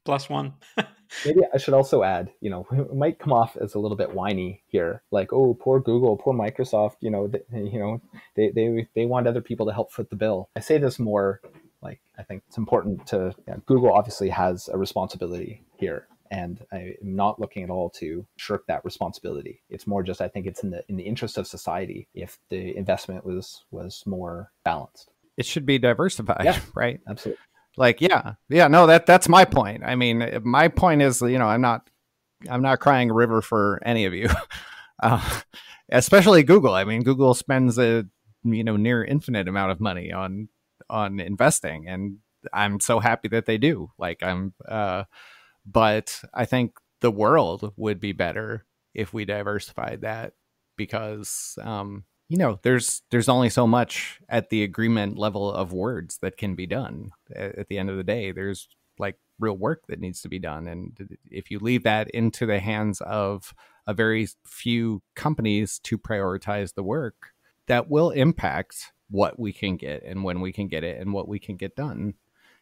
Plus one. maybe I should also add, you know, it might come off as a little bit whiny here, like, oh, poor Google, poor Microsoft, you know, they, you know, they, they, they want other people to help foot the bill. I say this more like, I think it's important to, yeah, Google obviously has a responsibility here. And I'm not looking at all to shirk that responsibility. It's more just I think it's in the in the interest of society if the investment was was more balanced. It should be diversified, Yeah. right? Absolutely. like yeah yeah no that that's my point i mean my point is you know i'm not i'm not crying a river for any of you uh, especially google i mean google spends a you know near infinite amount of money on on investing and i'm so happy that they do like i'm uh but i think the world would be better if we diversified that because um you know there's there's only so much at the agreement level of words that can be done. At, at the end of the day there's like real work that needs to be done. And if you leave that into the hands of a very few companies to prioritize the work that will impact what we can get and when we can get it and what we can get done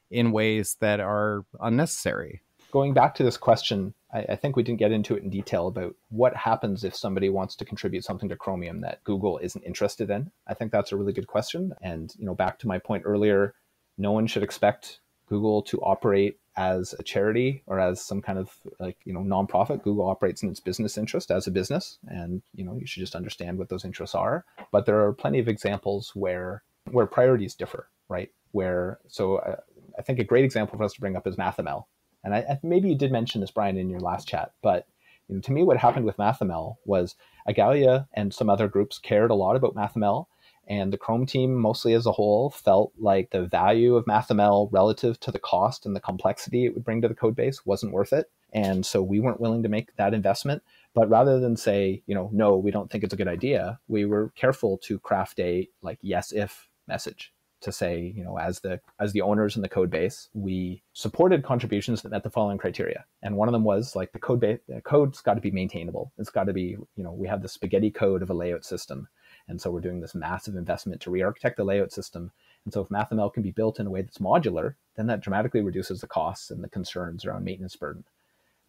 in ways that are unnecessary Going back to this question, I, I think we didn't get into it in detail about what happens if somebody wants to contribute something to Chromium that Google isn't interested in. I think that's a really good question. And you know, back to my point earlier, no one should expect Google to operate as a charity or as some kind of like you know nonprofit. Google operates in its business interest as a business, and you know you should just understand what those interests are. But there are plenty of examples where where priorities differ, right? Where so uh, I think a great example for us to bring up is MathML. And I, maybe you did mention this, Brian, in your last chat, but you know, to me, what happened with MathML was Igalia and some other groups cared a lot about MathML, and the Chrome team, mostly as a whole, felt like the value of MathML relative to the cost and the complexity it would bring to the code base wasn't worth it. And so we weren't willing to make that investment. But rather than say, you know, no, we don't think it's a good idea, we were careful to craft a like yes if message to say, you know, as the as the owners in the code base, we supported contributions that met the following criteria. And one of them was like the code base the code's got to be maintainable. It's got to be, you know, we have the spaghetti code of a layout system. And so we're doing this massive investment to re-architect the layout system. And so if MathML can be built in a way that's modular, then that dramatically reduces the costs and the concerns around maintenance burden.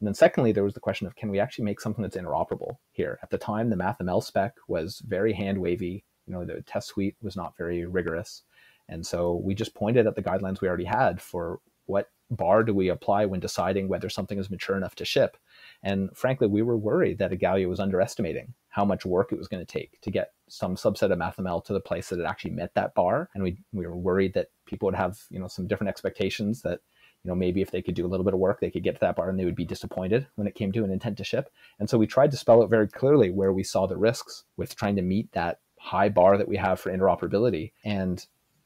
And then secondly, there was the question of can we actually make something that's interoperable here? At the time, the MathML spec was very hand wavy. You know, the test suite was not very rigorous. And so we just pointed at the guidelines we already had for what bar do we apply when deciding whether something is mature enough to ship. And frankly, we were worried that Igalia was underestimating how much work it was going to take to get some subset of MathML to the place that it actually met that bar. And we, we were worried that people would have, you know, some different expectations that, you know, maybe if they could do a little bit of work, they could get to that bar and they would be disappointed when it came to an intent to ship. And so we tried to spell out very clearly where we saw the risks with trying to meet that high bar that we have for interoperability. And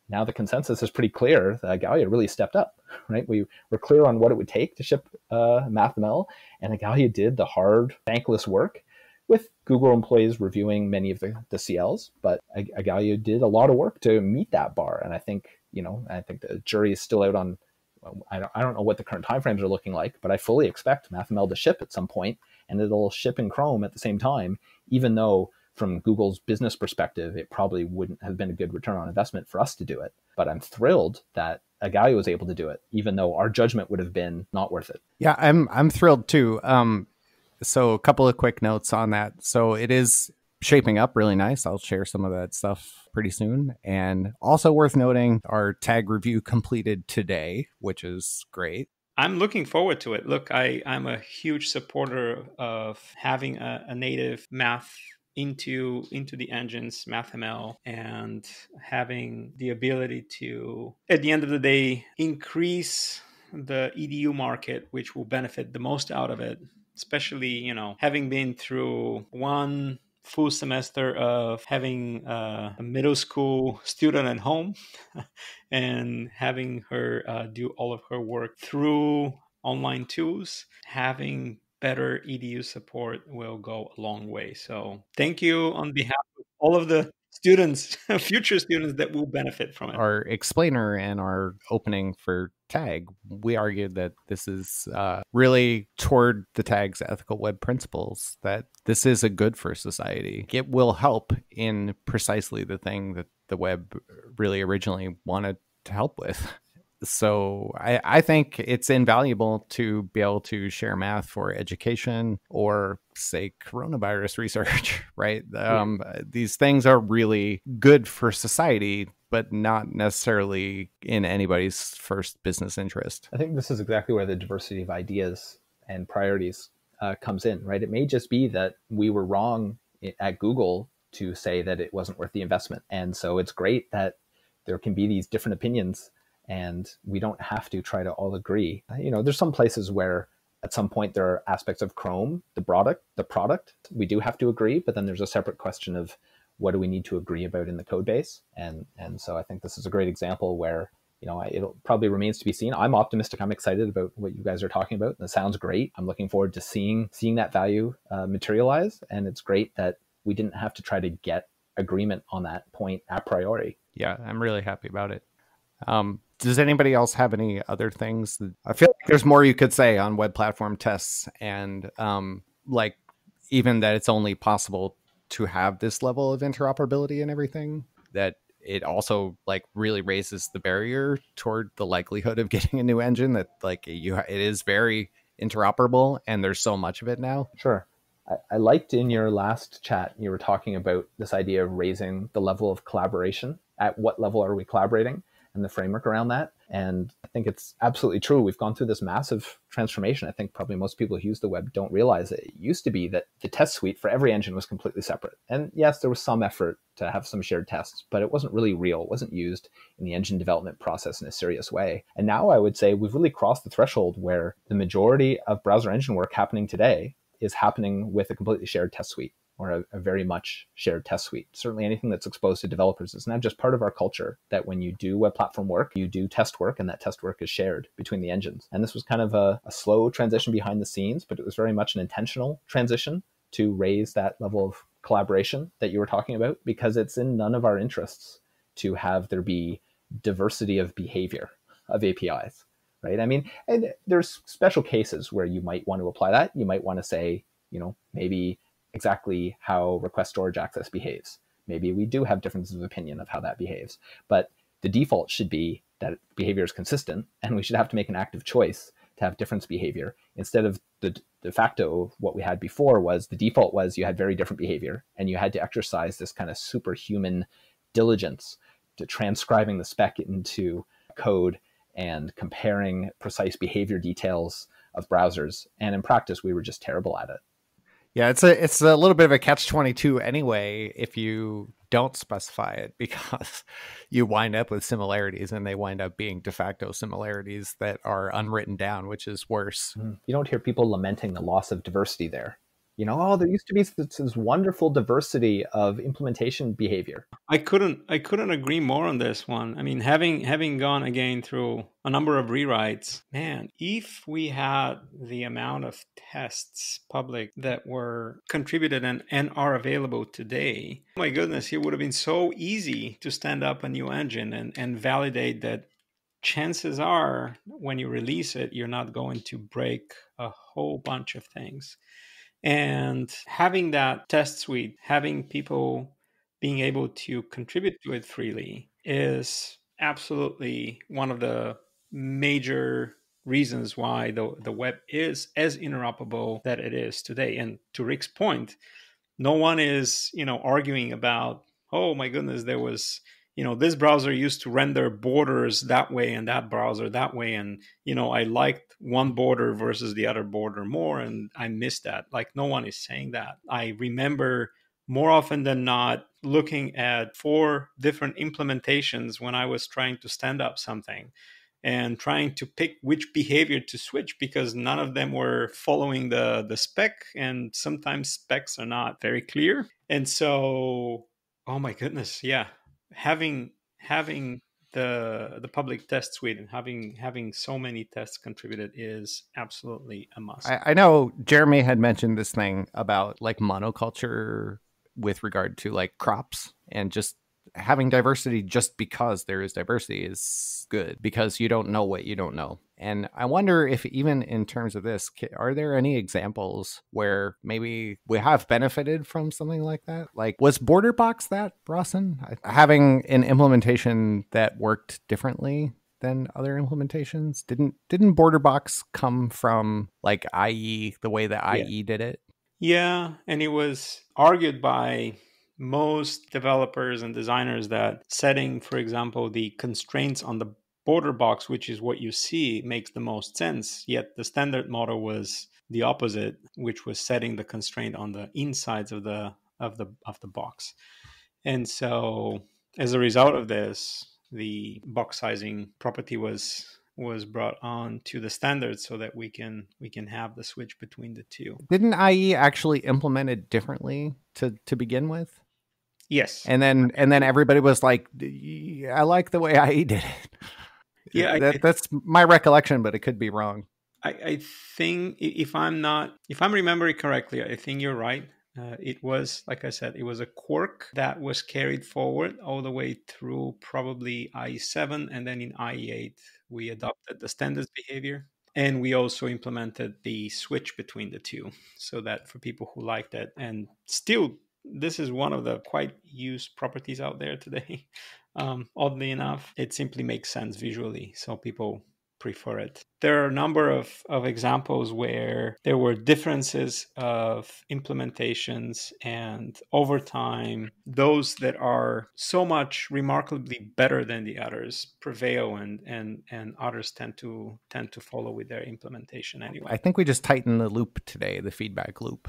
now the consensus is pretty clear that Igalia really stepped up, right? We were clear on what it would take to ship uh, MathML, and Igalia did the hard, thankless work with Google employees reviewing many of the, the CLs, but Igalia did a lot of work to meet that bar. And I think, you know, I think the jury is still out on, I don't, I don't know what the current timeframes are looking like, but I fully expect MathML to ship at some point, and it'll ship in Chrome at the same time, even though from Google's business perspective, it probably wouldn't have been a good return on investment for us to do it. But I'm thrilled that Igalia was able to do it, even though our judgment would have been not worth it. Yeah, I'm I'm thrilled too. Um, so a couple of quick notes on that. So it is shaping up really nice. I'll share some of that stuff pretty soon. And also worth noting, our tag review completed today, which is great. I'm looking forward to it. Look, I, I'm a huge supporter of having a, a native math into into the engines mathml and having the ability to at the end of the day increase the edu market which will benefit the most out of it especially you know having been through one full semester of having uh, a middle school student at home and having her uh, do all of her work through online tools having better edu support will go a long way. So thank you on behalf of all of the students future students that will benefit from it. Our explainer and our opening for tag we argued that this is uh, really toward the tag's ethical web principles that this is a good for society. It will help in precisely the thing that the web really originally wanted to help with so I, I think it's invaluable to be able to share math for education or say coronavirus research right? Um, these things are really good for society but not necessarily in anybody's first business interest. I think this is exactly where the diversity of ideas and priorities uh, comes in right? It may just be that we were wrong at google to say that it wasn't worth the investment. And so it's great that there can be these different opinions and we don't have to try to all agree. You know, there's some places where at some point there are aspects of Chrome, the product, the product, we do have to agree, but then there's a separate question of what do we need to agree about in the code base? And and so I think this is a great example where you know it probably remains to be seen. I'm optimistic. I'm excited about what you guys are talking about. And it sounds great. I'm looking forward to seeing seeing that value uh, materialize. And it's great that we didn't have to try to get agreement on that point a priori. Yeah, I'm really happy about it. Um, does anybody else have any other things? I feel like there's more you could say on web platform tests and um, like even that it's only possible to have this level of interoperability and everything that it also like really raises the barrier toward the likelihood of getting a new engine that like you it is very interoperable and there's so much of it now. Sure. I, I liked in your last chat you were talking about this idea of raising the level of collaboration. At what level are we collaborating and the framework around that. And I think it's absolutely true. We've gone through this massive transformation. I think probably most people who use the web don't realize it. It used to be that the test suite for every engine was completely separate. And yes, there was some effort to have some shared tests, but it wasn't really real. It wasn't used in the engine development process in a serious way. And now I would say we've really crossed the threshold where the majority of browser engine work happening today is happening with a completely shared test suite or a, a, very much shared test suite. Certainly, anything that's exposed to developers is now just part of our culture that when you do web platform work, you do test work, and that test work is shared between the engines. And this was kind of a, a slow transition behind the scenes, but it was very much an intentional transition to raise that level of collaboration that you were talking about because it's in none of our interests to have there be diversity of behavior of APIs, right? I mean, and there's special cases where you might want to apply that. You might want to say, you know, maybe exactly how request storage access behaves. Maybe we do have differences of opinion of how that behaves, but the default should be that behavior is consistent, and we should have to make an active choice to have difference behavior. Instead of the de facto what we had before was the default was you had very different behavior and you had to exercise this kind of superhuman diligence to transcribing the spec into code and comparing precise behavior details of browsers. And in practice we were just terrible at it yeah, it's a it's a little bit of a catch twenty two anyway if you don't specify it because you wind up with similarities and they wind up being de facto similarities that are unwritten down, which is worse. Mm-hmm. You don't hear people lamenting the loss of diversity there you know oh there used to be this, this, wonderful diversity of implementation behavior. I couldn't i couldn't agree more on this one. I mean having having gone again through a number of rewrites man if we had the amount of tests public that were contributed and, and are available today oh my goodness it would have been so easy to stand up a new engine and, and validate that chances are when you release it you're not going to break a whole bunch of things and having that test suite, having people being able to contribute to it freely is absolutely one of the major reasons why the, the web is as interoperable that it is today. And to Rick's point, no one is, you know, arguing about, oh my goodness, there was you know this browser used to render borders that way and that browser that way. And you know i liked one border versus the other border more and i missed that. Like no one is saying that. I remember more often than not looking at four different implementations when i was trying to stand up something and trying to pick which behavior to switch because none of them were following the the spec and sometimes specs are not very clear. And so oh my goodness yeah having having the the public test suite and having having so many tests contributed is absolutely a must. I, I, know Jeremy had mentioned this thing about like monoculture with regard to like crops and just having diversity just because there is diversity is good because you don't know what you don't know. And I wonder if, even in terms of this, are there any examples where maybe we have benefited from something like that? Like, was Borderbox that, Rossen? Having an implementation that worked differently than other implementations? Didn't didn't BorderBox come from like IE the way that IE did it? Yeah, and it was argued by most developers and designers that setting, for example, the constraints on the border box, which is what you see, makes the most sense. Yet the standard model was the opposite, which was setting the constraint on the insides of the of the of the box. And so as a result of this, the box sizing property was was brought on to the standard so that we can we can have the switch between the two. Didn't IE actually implement it differently to to begin with? Yes. And then and then everybody was like, I like the way I did it. Yeah, that, I, that's my recollection, but it could be wrong. I, I think if I'm not if I'm remembering correctly, I think you're right. Uh, it was, like I said, it was a quirk that was carried forward all the way through probably IE7, and then in IE8 we adopted the standards behavior, and we also implemented the switch between the two, so that for people who liked it, and still, this is one of the quite used properties out there today. Um, oddly enough, it simply makes sense visually, so people prefer it. There are a number of, of examples where there were differences of implementations, and over time, those that are so much remarkably better than the others prevail, and and and others tend to tend to follow with their implementation anyway. I think we just tightened the loop today, the feedback loop.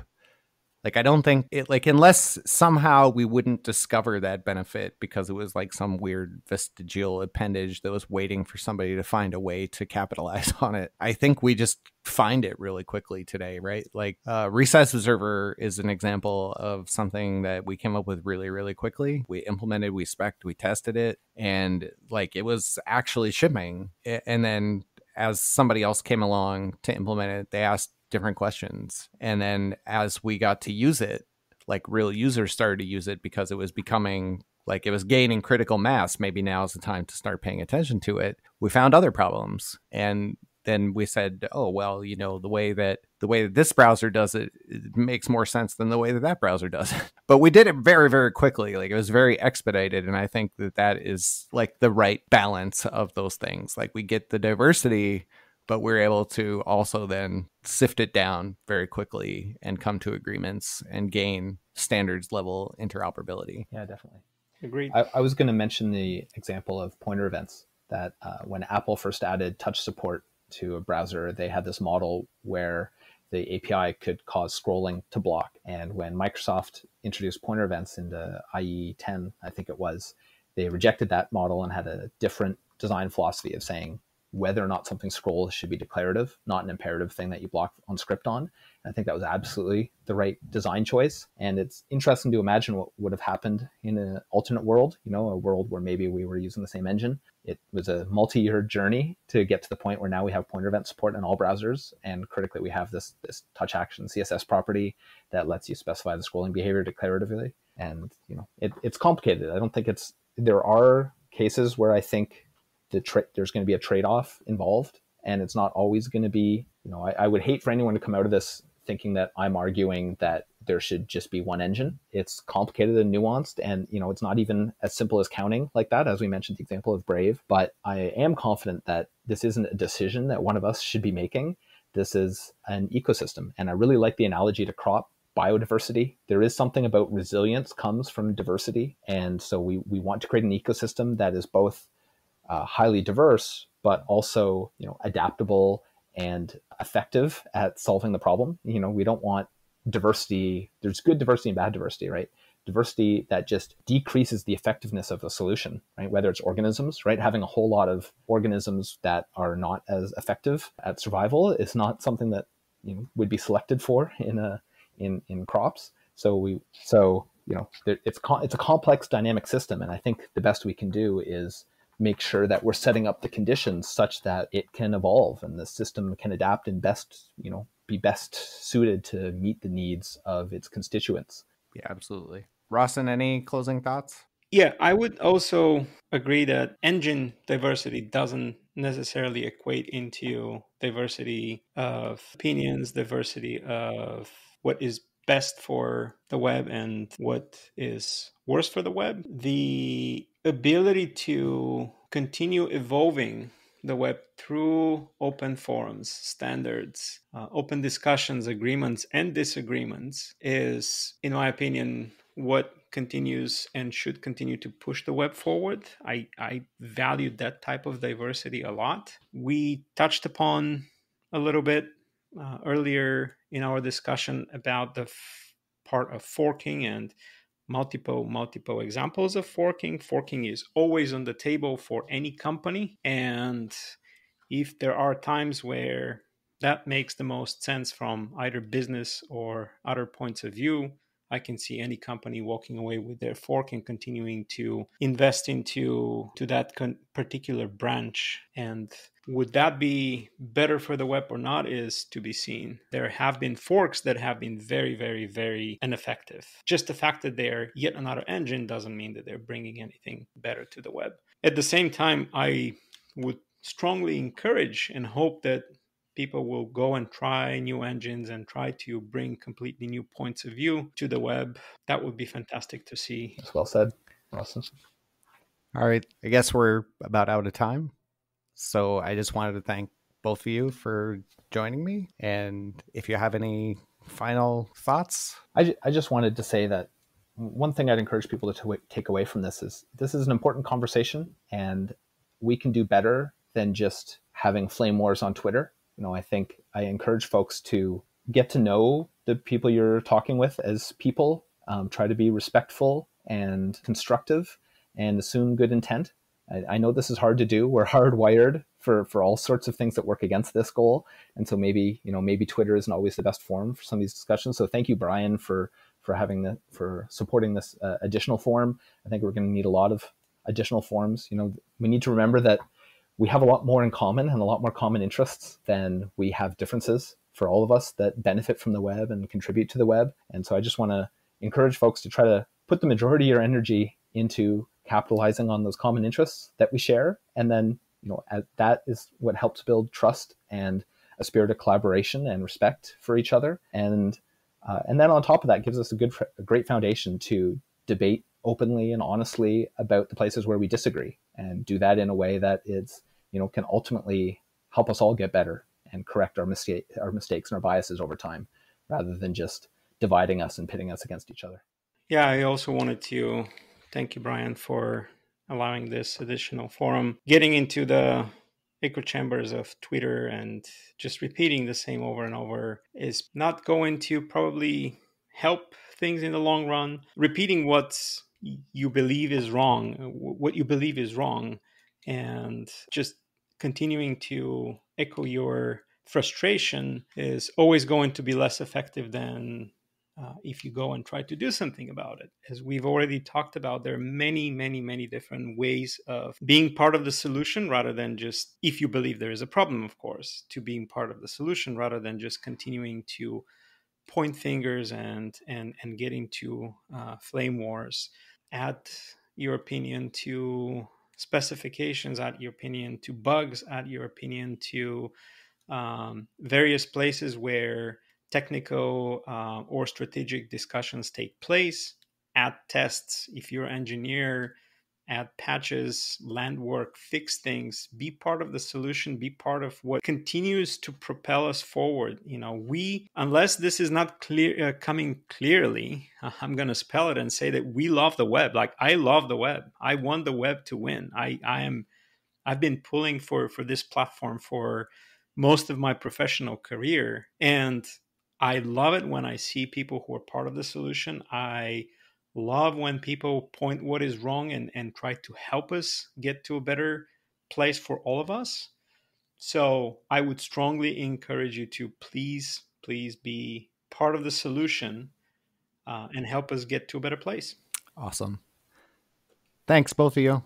Like I don't think it like unless somehow we wouldn't discover that benefit because it was like some weird vestigial appendage that was waiting for somebody to find a way to capitalize on it. I think we just find it really quickly today, right? Like uh, resize observer is an example of something that we came up with really, really quickly. We implemented, we spec we tested it, and like it was actually shipping. And then as somebody else came along to implement it, they asked different questions. And then as we got to use it, like real users started to use it because it was becoming like it was gaining critical mass. Maybe now is the time to start paying attention to it. We found other problems. And then we said, oh, well, you know, the way that the way that this browser does it, it makes more sense than the way that that browser does it. But we did it very, very quickly. Like it was very expedited. And I think that that is like the right balance of those things. Like we get the diversity but we're able to also then sift it down very quickly and come to agreements and gain standards level interoperability. Yeah, definitely. Agreed. I, I was going to mention the example of pointer events that uh, when Apple first added touch support to a browser, they had this model where the API could cause scrolling to block. And when Microsoft introduced pointer events into IE 10, I think it was, they rejected that model and had a different design philosophy of saying whether or not something scrolls should be declarative, not an imperative thing that you block on script on. And I think that was absolutely the right design choice. And it's interesting to imagine what would have happened in an alternate world, you know, a world where maybe we were using the same engine. It was a multi-year journey to get to the point where now we have pointer event support in all browsers. And critically, we have this, this touch action CSS property that lets you specify the scrolling behavior declaratively. And, you know, it, it's complicated. I don't think it's, there are cases where I think the tra- there's going to be a trade-off involved and it's not always going to be you know I, I, would hate for anyone to come out of this thinking that i'm arguing that there should just be one engine it's complicated and nuanced and you know it's not even as simple as counting like that as we mentioned the example of brave but i am confident that this isn't a decision that one of us should be making this is an ecosystem and i really like the analogy to crop biodiversity. There is something about resilience comes from diversity. And so we, we want to create an ecosystem that is both uh, highly diverse, but also you know adaptable and effective at solving the problem. You know, we don't want diversity. There's good diversity and bad diversity, right? Diversity that just decreases the effectiveness of the solution, right? Whether it's organisms, right? Having a whole lot of organisms that are not as effective at survival is not something that you know would be selected for in a in in crops. So we so you know it's it's a complex dynamic system, and I think the best we can do is make sure that we're setting up the conditions such that it can evolve and the system can adapt and best, you know, be best suited to meet the needs of its constituents. Yeah, absolutely. Rossen, any closing thoughts? Yeah, I would also agree that engine diversity doesn't necessarily equate into diversity of opinions, diversity of what is best for the web and what is worse for the web. The ability to continue evolving the web through open forums, standards, uh, open discussions, agreements, and disagreements is, in my opinion, what continues and should continue to push the web forward. I, I value that type of diversity a lot. We touched upon a little bit uh, earlier in our discussion about the f- part of forking and multiple multiple examples of forking. Forking is always on the table for any company. And if there are times where that makes the most sense from either business or other points of view I can see any company walking away with their fork and continuing to invest into to that con- particular branch. And would that be better for the web or not is to be seen. There have been forks that have been very, very, very ineffective. Just the fact that they're yet another engine doesn't mean that they're bringing anything better to the web. At the same time, I would strongly encourage and hope that people will go and try new engines and try to bring completely new points of view to the web. That would be fantastic to see. That's well said. Awesome. All right. I guess we're about out of time. So I just wanted to thank both of you for joining me. And if you have any final thoughts, I, I just wanted to say that one thing I'd encourage people to take away from this is this is an important conversation, and we can do better than just having flame wars on Twitter you know, I think I encourage folks to get to know the people you're talking with as people, um, try to be respectful and constructive and assume good intent. I, I, know this is hard to do. We're hardwired for, for all sorts of things that work against this goal. And so maybe, you know, maybe Twitter isn't always the best forum for some of these discussions. So thank you, Brian, for, for having the, for supporting this uh, additional form. I think we're going to need a lot of additional forms. You know, we need to remember that we have a lot more in common and a lot more common interests than we have differences for all of us that benefit from the web and contribute to the web. And so I just want to encourage folks to try to put the majority of your energy into capitalizing on those common interests that we share. And then, you know, that is what helps build trust and a spirit of collaboration and respect for each other. And uh, and then on top of that, gives us a good, a great foundation to debate openly and honestly about the places where we disagree and do that in a way that is you know can ultimately help us all get better and correct our mistake our mistakes and our biases over time rather than just dividing us and pitting us against each other. Yeah i also wanted to thank you brian for allowing this additional forum getting into the echo chambers of twitter and just repeating the same over and over is not going to probably help things in the long run. Repeating what's you believe is wrong, what you believe is wrong, and just continuing to echo your frustration is always going to be less effective than uh, if you go and try to do something about it. As we've already talked about, there are many, many, many different ways of being part of the solution rather than just, if you believe there is a problem, of course, to being part of the solution rather than just continuing to point fingers and and and get into uh, flame wars add your opinion to specifications, add your opinion to bugs, add your opinion to um, various places where technical uh, or strategic discussions take place. Add tests. If you're an engineer, add patches, land work, fix things, be part of the solution, be part of what continues to propel us forward. You know, we, unless this is not clear, uh, coming clearly, I'm going to spell it and say that we love the web. Like I love the web. I want the web to win. I, I am, I've been pulling for, for this platform for most of my professional career. And I love it when I see people who are part of the solution. I, love when people point what is wrong and, and try to help us get to a better place for all of us. So I would strongly encourage you to please, please be part of the solution uh, and help us get to a better place. Awesome. Thanks, both of you.